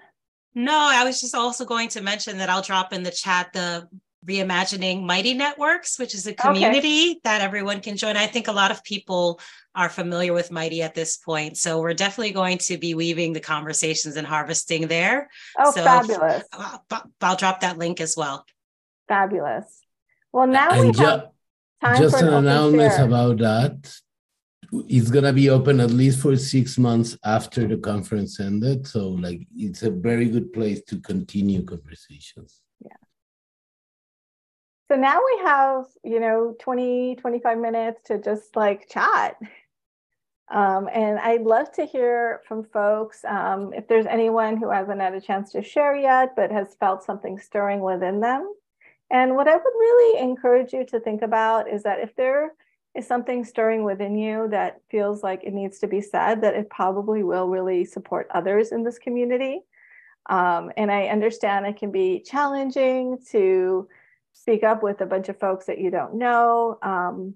No, I was just also going to mention that I'll drop in the chat the reimagining mighty networks which is a community okay. that everyone can join. I think a lot of people are familiar with mighty at this point so we're definitely going to be weaving the conversations and harvesting there. Oh so fabulous. Uh, I'll, I'll, drop that link as well. Fabulous. Well now and we ju- have time just an, an announcement about that. It's going to be open at least for six months after the conference ended so like it's a very good place to continue conversations So now we have, you know, 20, 25 minutes to just like chat. Um, and I'd love to hear from folks um, if there's anyone who hasn't had a chance to share yet, but has felt something stirring within them. And what I would really encourage you to think about is that if there is something stirring within you that feels like it needs to be said, that it probably will really support others in this community. Um, and I understand it can be challenging to speak up with a bunch of folks that you don't know. Um,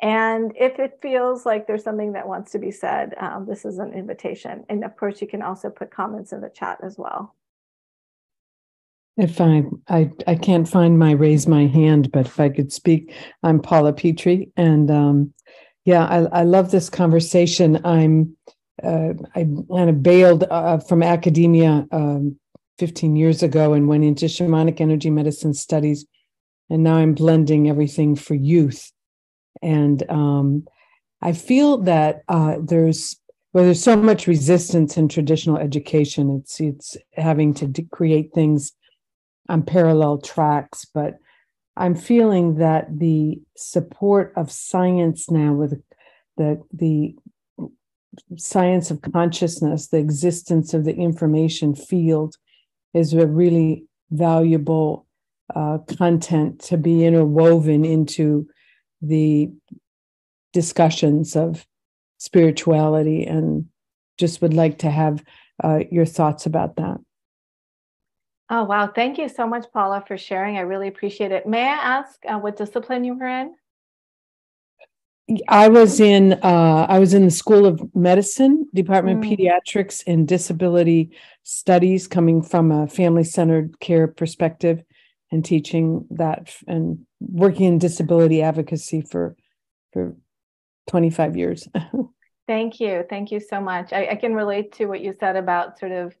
and if it feels like there's something that wants to be said, um, this is an invitation. And of course, you can also put comments in the chat as well. If I, I, I can't find my raise my hand, but if I could speak, I'm Paula Petrie, and um, yeah, I, I love this conversation. I'm uh, I kind of bailed uh, from academia um, 15 years ago and went into shamanic energy medicine studies, and now I'm blending everything for youth. And um, I feel that uh, there's well, there's so much resistance in traditional education. It's it's having to create things on parallel tracks, but I'm feeling that the support of science now with the the science of consciousness, the existence of the information field is a really valuable uh, content to be interwoven into the discussions of spirituality and just would like to have uh, your thoughts about that. Oh, wow. Thank you so much, Paula, for sharing. I really appreciate it. May I ask uh, what discipline you were in? I was in uh, I was in the School of Medicine, Department mm. of Pediatrics and Disability Studies, coming from a family centered care perspective, and teaching that and working in disability advocacy for for 25 years. *laughs* Thank you. Thank you so much. I, I, can relate to what you said about sort of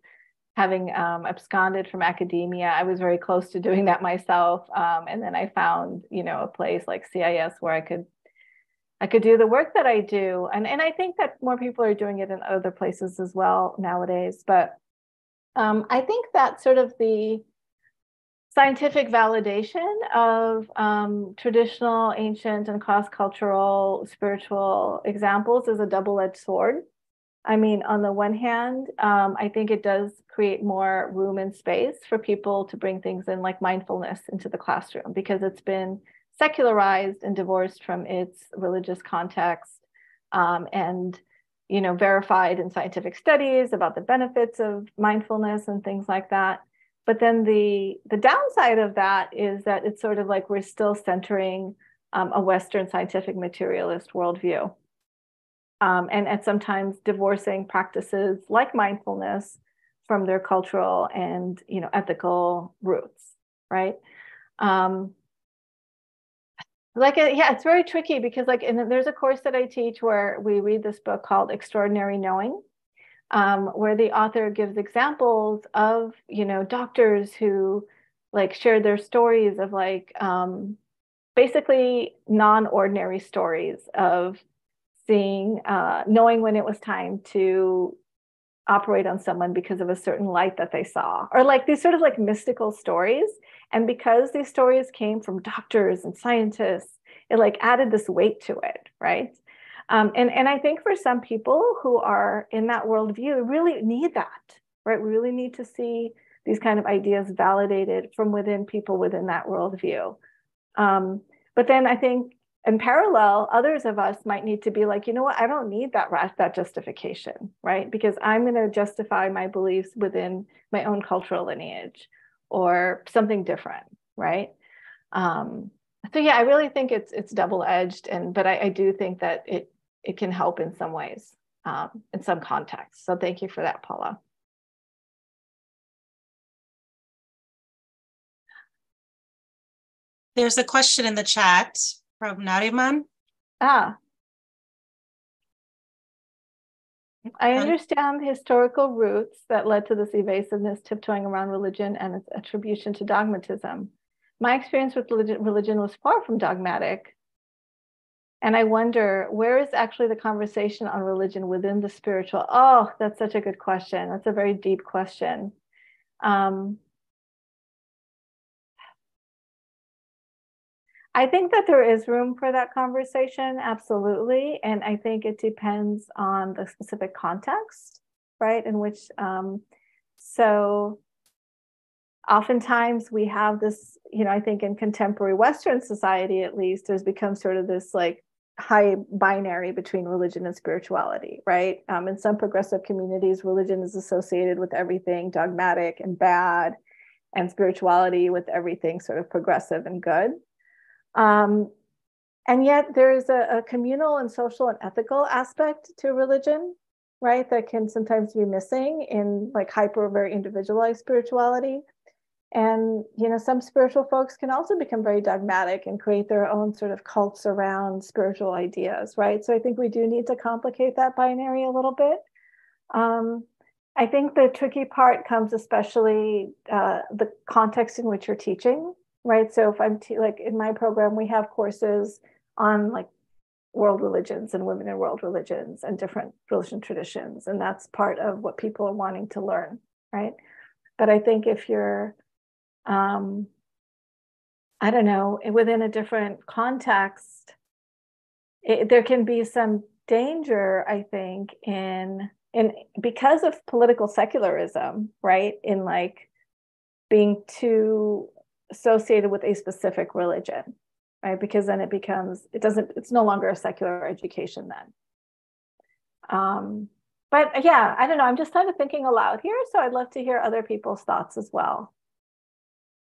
having um, absconded from academia. I was very close to doing that myself. Um, and then I found, you know, a place like CIIS where I could I could do the work that I do. And, and I think that more people are doing it in other places as well nowadays. But um, I think that sort of the scientific validation of um, traditional, ancient, and cross cultural spiritual examples is a double edged sword. I mean, on the one hand, um, I think it does create more room and space for people to bring things in like mindfulness into the classroom because it's been secularized and divorced from its religious context um, and you know verified in scientific studies about the benefits of mindfulness and things like that. But then the the downside of that is that it's sort of like we're still centering um, a western scientific materialist worldview. Um, and and sometimes divorcing practices like mindfulness from their cultural and you know ethical roots right? Um, like uh, yeah it's very tricky because like and there's a course that i teach where we read this book called extraordinary knowing um, where the author gives examples of you know doctors who like shared their stories of like um, basically non-ordinary stories of seeing uh, knowing when it was time to operate on someone because of a certain light that they saw. Or like these sort of like mystical stories. And because these stories came from doctors and scientists it like added this weight to it right? Um, and and i think for some people who are in that worldview really need that right? We really need to see these kind of ideas validated from within people within that worldview. Um, but then i think in parallel, others of us might need to be like, you know what, I don't need that that justification, right? Because I'm going to justify my beliefs within my own cultural lineage or something different, right? Um, so yeah, I really think it's it's double edged, and but I, I, do think that it it can help in some ways, um, in some contexts. So thank you for that, Paula. There's a question in the chat from Nariman. Ah. I understand historical roots that led to this evasiveness, tiptoeing around religion and its attribution to dogmatism. My experience with religion was far from dogmatic. And I wonder, where is actually the conversation on religion within the spiritual? Oh, that's such a good question. That's a very deep question. Um, I think that there is room for that conversation, absolutely. And I think it depends on the specific context, right? In which, um, so oftentimes we have this, you know, I think in contemporary Western society, at least, there's become sort of this like high binary between religion and spirituality, right? Um, in some progressive communities, religion is associated with everything dogmatic and bad, and spirituality with everything sort of progressive and good. Um, and yet there is a, a, communal and social and ethical aspect to religion, right? That can sometimes be missing in like hyper, very individualized spirituality. And you know, some spiritual folks can also become very dogmatic and create their own sort of cults around spiritual ideas, right? So I think we do need to complicate that binary a little bit. Um, I think the tricky part comes especially uh, the context in which you're teaching, right? So if I'm te- like in my program, we have courses on like world religions and women in world religions and different religion traditions, and that's part of what people are wanting to learn, right? But I think if you're, um, I don't know, within a different context, it, there can be some danger, I think, in in because of political secularism, right? In like being too associated with a specific religion, right? Because then it becomes, it doesn't, it's no longer a secular education then. Um, but yeah, I don't know. I'm just kind of thinking aloud here. So I'd love to hear other people's thoughts as well.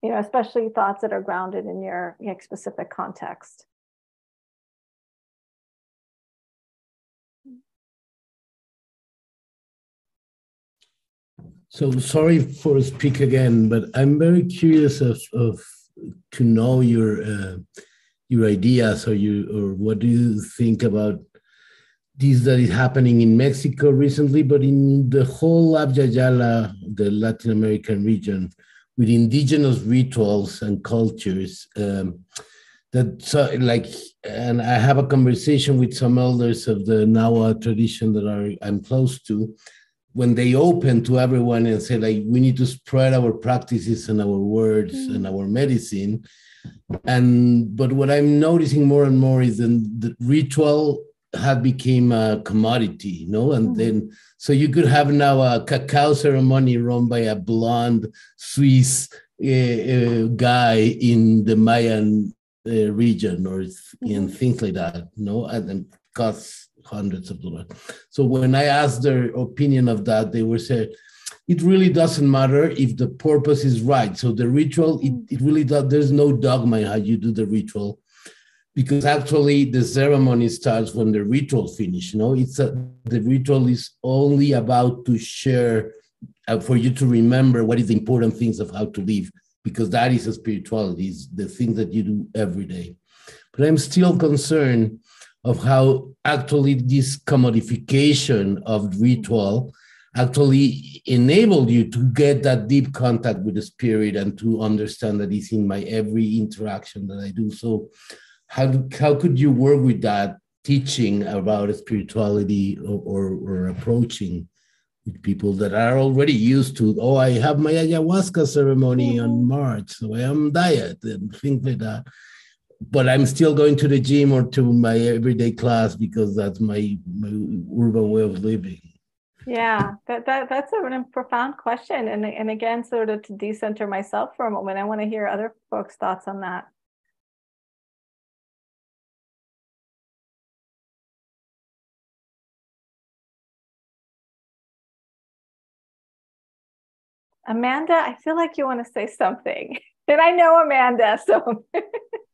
You know, especially thoughts that are grounded in your, your specific context. So sorry for speak again, but I'm very curious of, of to know your uh, your ideas or you or what do you think about this that is happening in Mexico recently, but in the whole Abya Yala, the Latin American region, with indigenous rituals and cultures. Um, that so like, and I have a conversation with some elders of the Nahua tradition that are I'm close to, when they open to everyone and say like we need to spread our practices and our words mm. and our medicine and but what i'm noticing more and more is that the ritual had become a commodity you know and mm. then so you could have now a cacao ceremony run by a blonde swiss uh, uh, guy in the mayan uh, region or in things like that you know and, and costs hundreds of dollars. So when I asked their opinion of that, they were saying, it really doesn't matter if the purpose is right. So the ritual, it, it really does, there's no dogma how you do the ritual because actually the ceremony starts when the ritual finish. You know, it's a, the ritual is only about to share uh, for you to remember what is the important things of how to live because that is a spirituality, is the things that you do every day. But I'm still concerned of how actually this commodification of ritual actually enabled you to get that deep contact with the spirit and to understand that it's in my every interaction that I do. So, how, do, how could you work with that teaching about spirituality or, or, or approaching with people that are already used to, oh, I have my ayahuasca ceremony mm-hmm. on March, so I am diet and things like that but I'm still going to the gym or to my everyday class because that's my, my urban way of living. Yeah, that, that that's a profound question. And, and again, sort of to decenter myself for a moment, I want to hear other folks' thoughts on that. Amanda, I feel like you want to say something. *laughs* And I know Amanda, so *laughs*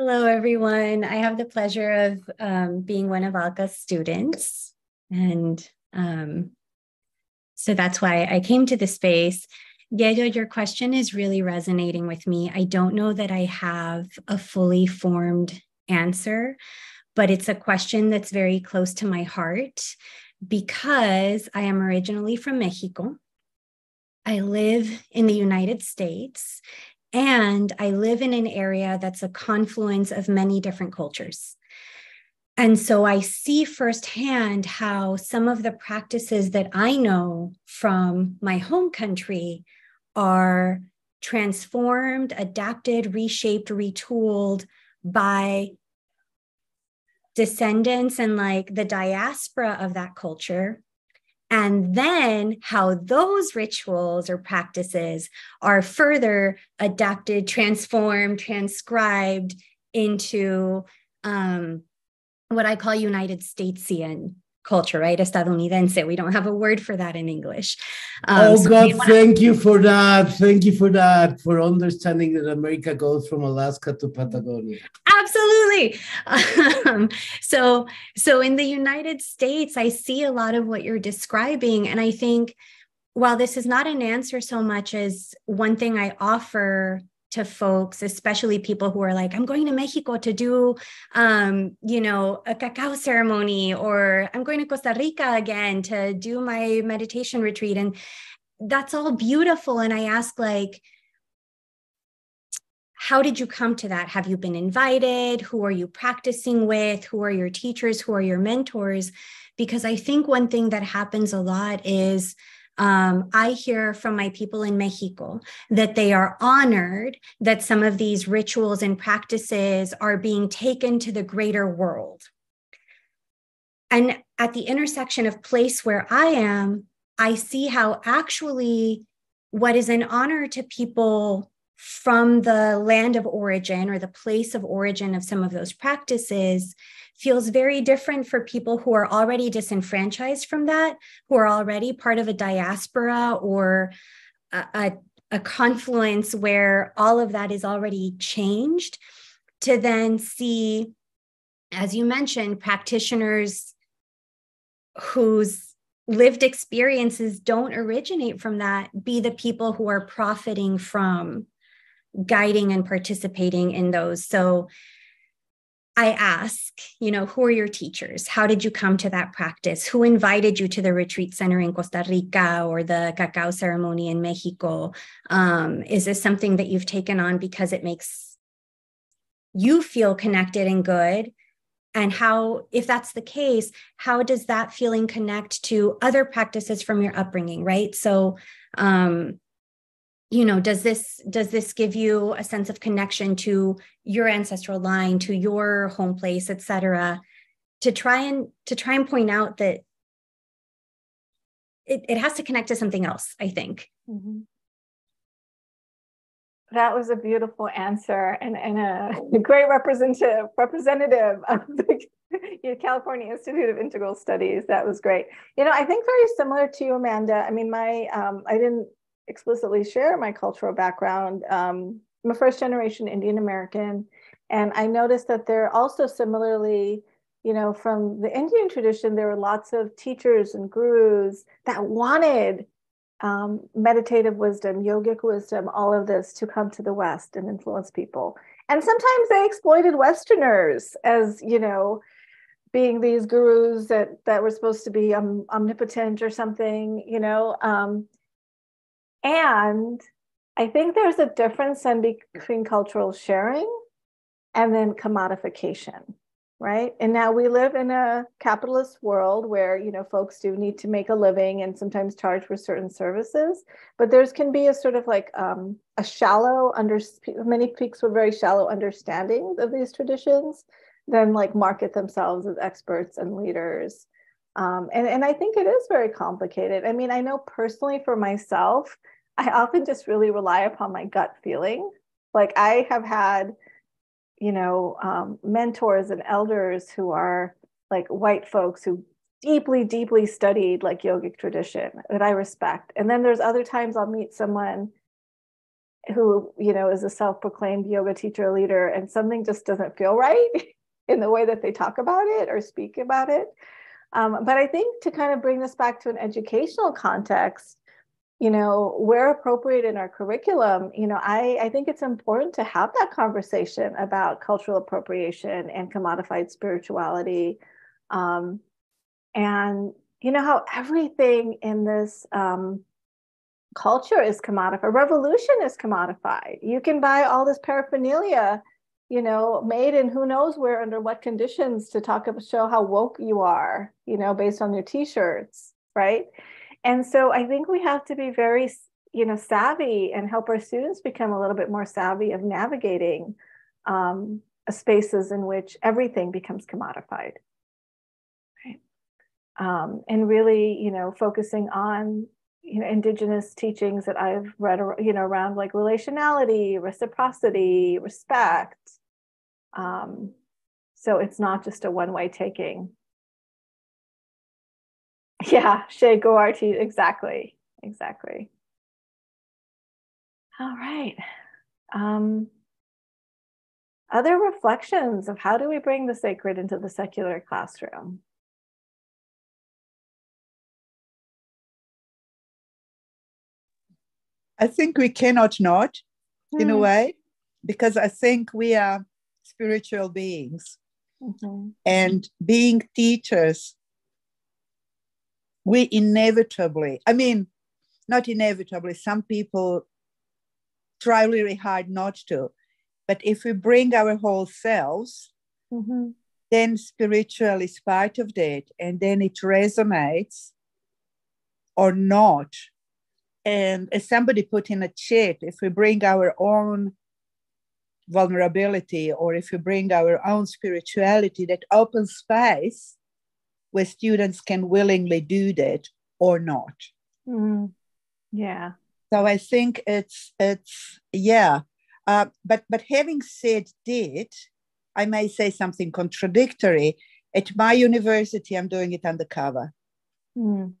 Hello, everyone. I have the pleasure of um, being one of Alka's students. And um, so that's why I came to the space. Diego, your question is really resonating with me. I don't know that I have a fully formed answer, but it's a question that's very close to my heart because I am originally from Mexico. I live in the United States and I live in an area that's a confluence of many different cultures. And so I see firsthand how some of the practices that I know from my home country are transformed, adapted, reshaped, retooled by descendants and like the diaspora of that culture. And then how those rituals or practices are further adapted, transformed, transcribed into um, what I call United Statesian culture, right? Estadounidense. We don't have a word for that in English. Um, oh, so God, thank you for that. Thank you for that, for understanding that America goes from Alaska to Patagonia. Absolutely. Um, so, so in the United States, I see a lot of what you're describing. And I think while this is not an answer so much as one thing I offer to folks, especially people who are like, I'm going to Mexico to do, um, you know, a cacao ceremony, or I'm going to Costa Rica again to do my meditation retreat. And that's all beautiful. And I ask, like, how did you come to that? Have you been invited? Who are you practicing with? Who are your teachers? Who are your mentors? Because I think one thing that happens a lot is, um, I hear from my people in Mexico that they are honored that some of these rituals and practices are being taken to the greater world. And at the intersection of place where I am, I see how actually what is an honor to people from the land of origin or the place of origin of some of those practices feels very different for people who are already disenfranchised from that, who are already part of a diaspora or a, a, a confluence where all of that is already changed, to then see, as you mentioned, practitioners whose lived experiences don't originate from that be the people who are profiting from guiding and participating in those. So I ask, you know, who are your teachers? How did you come to that practice? Who invited you to the retreat center in Costa Rica or the cacao ceremony in Mexico? Um, is this something that you've taken on because it makes you feel connected and good? And how, if that's the case, how does that feeling connect to other practices from your upbringing, right? So, um, you know does this does this give you a sense of connection to your ancestral line to your home place etc to try and to try and point out that it, it has to connect to something else i think mm-hmm. that was a beautiful answer and, and a *laughs* great representative representative of the *laughs* California Institute of Integral Studies. That was great. You know, I think very similar to you, Amanda. I mean, my um, I didn't explicitly share my cultural background. Um, I'm a first generation Indian American, and I noticed that there are also similarly, you know, from the Indian tradition, there were lots of teachers and gurus that wanted um, meditative wisdom, yogic wisdom, all of this to come to the West and influence people. And sometimes they exploited Westerners as, you know, being these gurus that that were supposed to be um, omnipotent or something, you know. Um, and I think there's a difference in between cultural sharing and then commodification, right? And now we live in a capitalist world where, you know, folks do need to make a living and sometimes charge for certain services, but there's can be a sort of like um, a shallow under many peaks with very shallow understanding of these traditions, then like market themselves as experts and leaders. Um, and, and I think it is very complicated. I mean, I know personally for myself, I often just really rely upon my gut feeling. Like I have had, you know, um, mentors and elders who are like white folks who deeply, deeply studied like yogic tradition that I respect. And then there's other times I'll meet someone who, you know, is a self-proclaimed yoga teacher leader and something just doesn't feel right *laughs* in the way that they talk about it or speak about it. Um, but I think to kind of bring this back to an educational context, you know, where appropriate in our curriculum, you know, I, I think it's important to have that conversation about cultural appropriation and commodified spirituality. Um, and, you know, how everything in this um, culture is commodified, revolution is commodified. You can buy all this paraphernalia, you know, made in who knows where, under what conditions to talk about, show how woke you are, you know, based on your t shirts, right? And so I think we have to be very you know, savvy and help our students become a little bit more savvy of navigating um, spaces in which everything becomes commodified. Right? Um, and really, you know, focusing on you know indigenous teachings that I've read, you know, around like relationality, reciprocity, respect. Um, so it's not just a one-way taking. *laughs* Yeah, Shea Goarty, exactly, exactly. All right. Um, other reflections of how do we bring the sacred into the secular classroom? I think we cannot not, in a hmm. way, because I think we are spiritual beings. Mm-hmm. And being teachers, we inevitably, I mean, not inevitably, some people try really hard not to. But if we bring our whole selves, mm-hmm. then spiritual is part of that. And then it resonates or not. And as somebody put in a chat, if we bring our own vulnerability or if we bring our own spirituality, that open space where students can willingly do that or not. Mm. Yeah. So I think it's it's yeah. Uh, but but having said that, I may say something contradictory. At my university, I'm doing it undercover. Mm.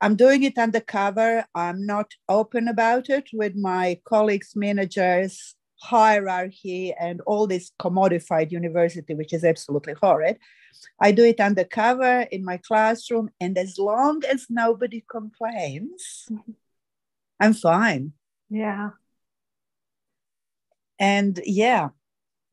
I'm doing it undercover. I'm not open about it with my colleagues, managers, hierarchy, and all this commodified university, which is absolutely horrid. I do it undercover in my classroom, and as long as nobody complains, mm-hmm. I'm fine. Yeah. And yeah,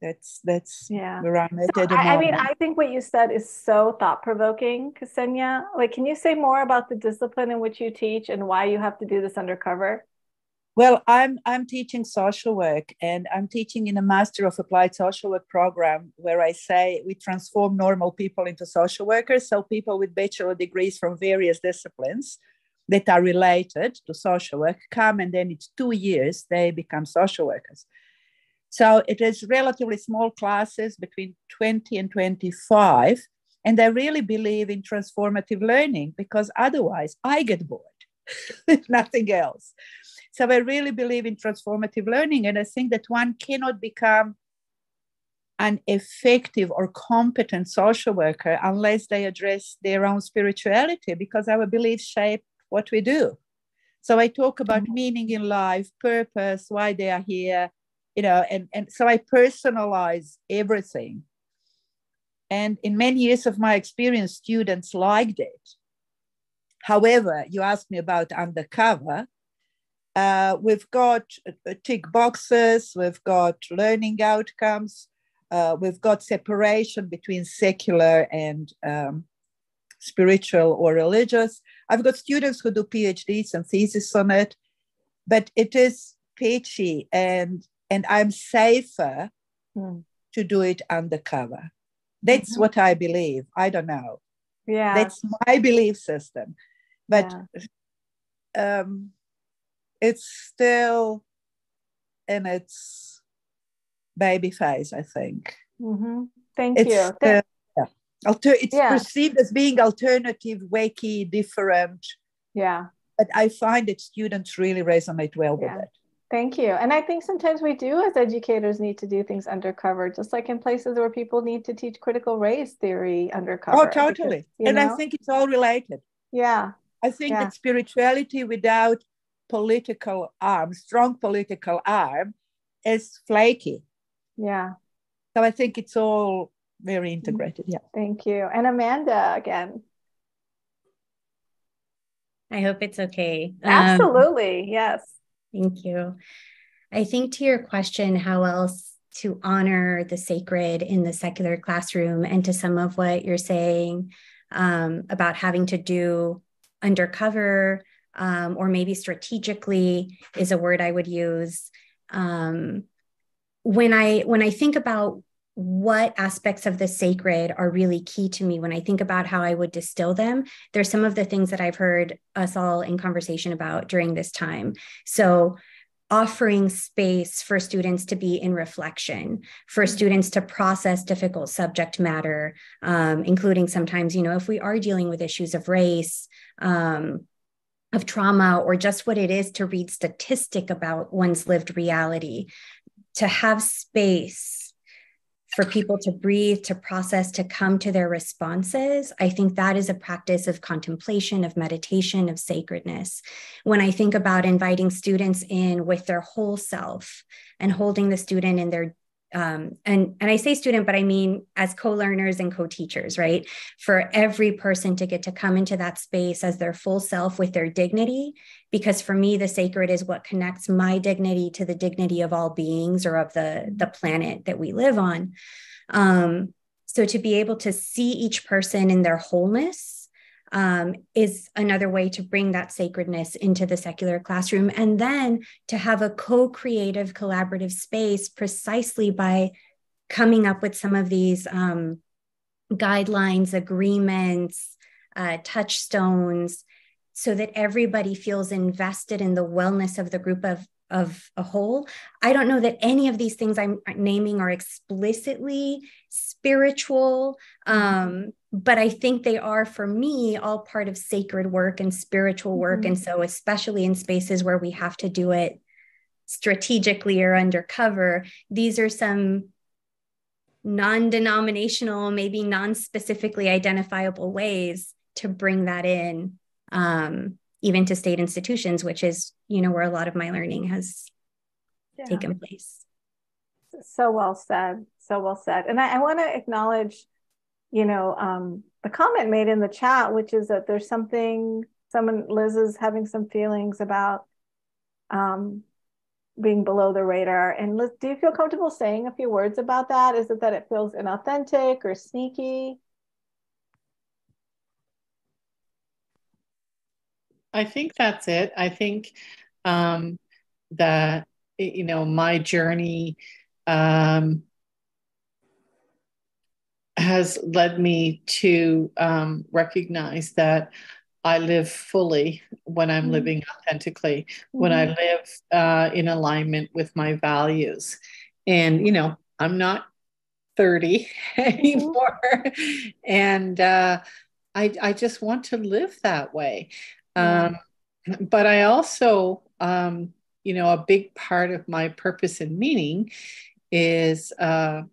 that's that's yeah where I'm. So, I, I, mean, I think what you said is so thought provoking, Ksenia. Like, can you say more about the discipline in which you teach and why you have to do this undercover? Well, I'm I'm teaching social work and I'm teaching in a Master of Applied Social Work program where I say we transform normal people into social workers. So people with bachelor degrees from various disciplines that are related to social work come and then it's two years they become social workers. So it is relatively small classes between 20 and 25. And I really believe in transformative learning because otherwise I get bored *laughs* nothing else. So I really believe in transformative learning. And I think that one cannot become an effective or competent social worker unless they address their own spirituality because our beliefs shape what we do. So I talk about mm-hmm. meaning in life, purpose, why they are here, you know, and, and so I personalize everything. And in many years of my experience, students liked it. However, you asked me about undercover. Uh, we've got uh, tick boxes, we've got learning outcomes, uh, we've got separation between secular and um, spiritual or religious. I've got students who do PhDs and thesis on it, but it is pitchy and and I'm safer mm. to do it undercover. That's mm-hmm. what I believe. I don't know. Yeah. That's my belief system. But yeah. um, it's still in its baby phase, I think. Mm-hmm. Thank it's you. Still, Alter- it's yeah. perceived as being alternative, wacky, different. Yeah. But I find that students really resonate well yeah. with it. Thank you. And I think sometimes we do, as educators, need to do things undercover, just like in places where people need to teach critical race theory undercover. Oh, totally. Because, and know? I think it's all related. Yeah. I think yeah. that spirituality without political arm, strong political arm, is flaky. Yeah. So I think it's all very integrated. Yeah. Thank you. And Amanda again. I hope it's okay. Um, Absolutely. Um, yes. Thank you. I think to your question, how else to honor the sacred in the secular classroom, and to some of what you're saying um, about having to do undercover um, or maybe strategically is a word I would use. Um, when I when I think about what aspects of the sacred are really key to me when I think about how I would distill them. There's some of the things that I've heard us all in conversation about during this time. So, offering space for students to be in reflection, for mm-hmm. students to process difficult subject matter, um, including sometimes, you know, if we are dealing with issues of race, um, of trauma, or just what it is to read statistic about one's lived reality, to have space for people to breathe, to process, to come to their responses, I think that is a practice of contemplation, of meditation, of sacredness. When I think about inviting students in with their whole self and holding the student in their um, and and I say student, but I mean as co-learners and co-teachers, right? For every person to get to come into that space as their full self with their dignity, because for me, the sacred is what connects my dignity to the dignity of all beings or of the the planet that we live on. Um, so to be able to see each person in their wholeness um, is another way to bring that sacredness into the secular classroom. And then to have a co creative, collaborative space precisely by coming up with some of these um, guidelines, agreements, uh, touchstones, so that everybody feels invested in the wellness of the group of of a whole. I don't know that any of these things I'm naming are explicitly spiritual, um, but I think they are for me all part of sacred work and spiritual work. Mm-hmm. And so, especially in spaces where we have to do it strategically or undercover, these are some non denominational, maybe non specifically identifiable ways to bring that in. Um, even to state institutions, which is, you know, where a lot of my learning has yeah. taken place. So well said. So well said. And I, I want to acknowledge, you know, um, the comment made in the chat, which is that there's something, someone, Liz is having some feelings about um, being below the radar. And Liz, do you feel comfortable saying a few words about that? Is it that it feels inauthentic or sneaky? I think that's it. I think um, that you know my journey um, has led me to um, recognize that I live fully when I'm mm-hmm. living authentically, mm-hmm. when I mm-hmm. live uh, in alignment with my values. And, you know, I'm not 30 *laughs* mm-hmm. anymore. And uh, I, I just want to live that way. Um, but I also, um, you know, a big part of my purpose and meaning is, uh,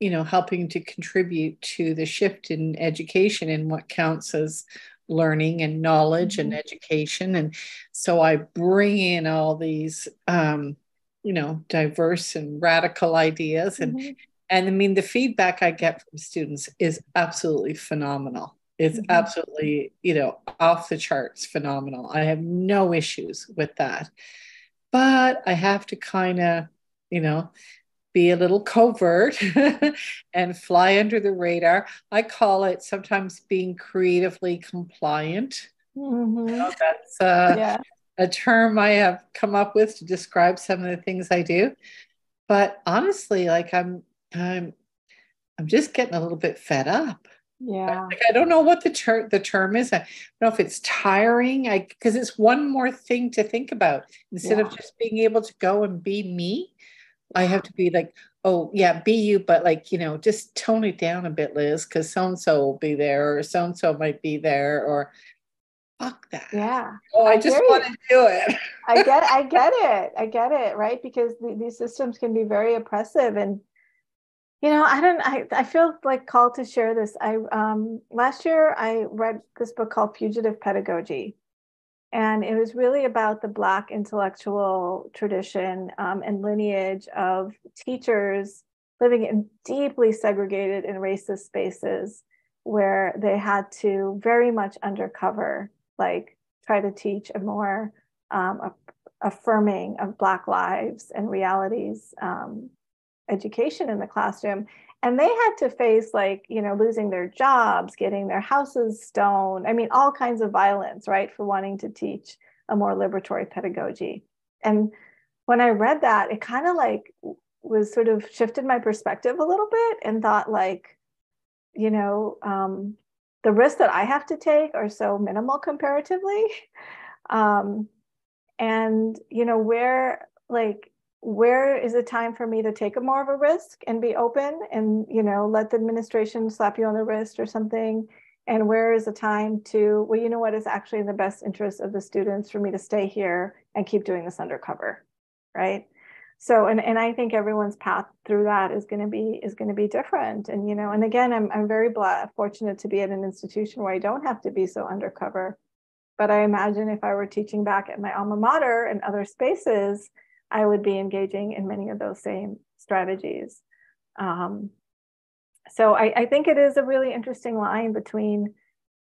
you know, helping to contribute to the shift in education and what counts as learning and knowledge mm-hmm. and education. And so I bring in all these, um, you know, diverse and radical ideas. And, mm-hmm. and I mean, the feedback I get from students is absolutely phenomenal. It's mm-hmm. absolutely, you know, off the charts phenomenal. I have no issues with that. But I have to kind of, you know, be a little covert *laughs* and fly under the radar. I call it sometimes being creatively compliant. Mm-hmm. You know, that's uh, yeah. a term I have come up with to describe some of the things I do. But honestly, like I'm, I'm, I'm just getting a little bit fed up. Yeah. Like, I don't know what the term the term is. I don't know if it's tiring. I because it's one more thing to think about instead yeah. of just being able to go and be me. I have to be like, oh yeah, be you, but like you know, just tone it down a bit, Liz, because so and so will be there, or so and so might be there, or fuck that. Yeah. Oh, I, I just want to do it. I get, I *laughs* get it, I get it, right? Because the, these systems can be very oppressive and you know i don't i, I feel like called to share this. I um, last year i read this book called fugitive pedagogy and it was really about the black intellectual tradition um, and lineage of teachers living in deeply segregated and racist spaces where they had to very much undercover like try to teach a more um, affirming of black lives and realities um, education in the classroom and they had to face like you know losing their jobs getting their houses stoned i mean all kinds of violence right for wanting to teach a more liberatory pedagogy and when i read that it kind of like was sort of shifted my perspective a little bit and thought like, you know, um, the risks that I have to take are so minimal comparatively. *laughs* Um, and you know, where like where is it time for me to take a more of a risk and be open and you know let the administration slap you on the wrist or something? And where is the time to well you know what is actually in the best interest of the students for me to stay here and keep doing this undercover right? So and, and i think everyone's path through that is going to be is going to be different. And you know and again i'm, I'm very bla- fortunate to be at an institution where i don't have to be so undercover. But i imagine if i were teaching back at my alma mater and other spaces I would be engaging in many of those same strategies. Um, so I, I, think it is a really interesting line between,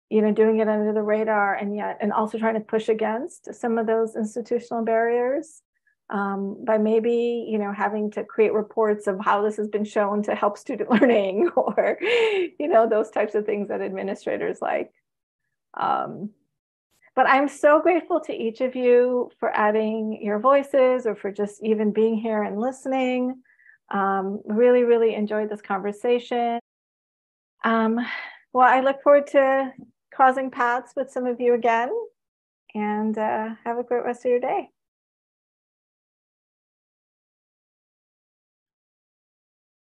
you know, doing it under the radar and yet, and also trying to push against some of those institutional barriers um, by maybe, you know, having to create reports of how this has been shown to help student *laughs* learning or, you know, those types of things that administrators like. Um, but I'm so grateful to each of you for adding your voices or for just even being here and listening. Um, really, really enjoyed this conversation. Um, well, I look forward to crossing paths with some of you again and uh, have a great rest of your day.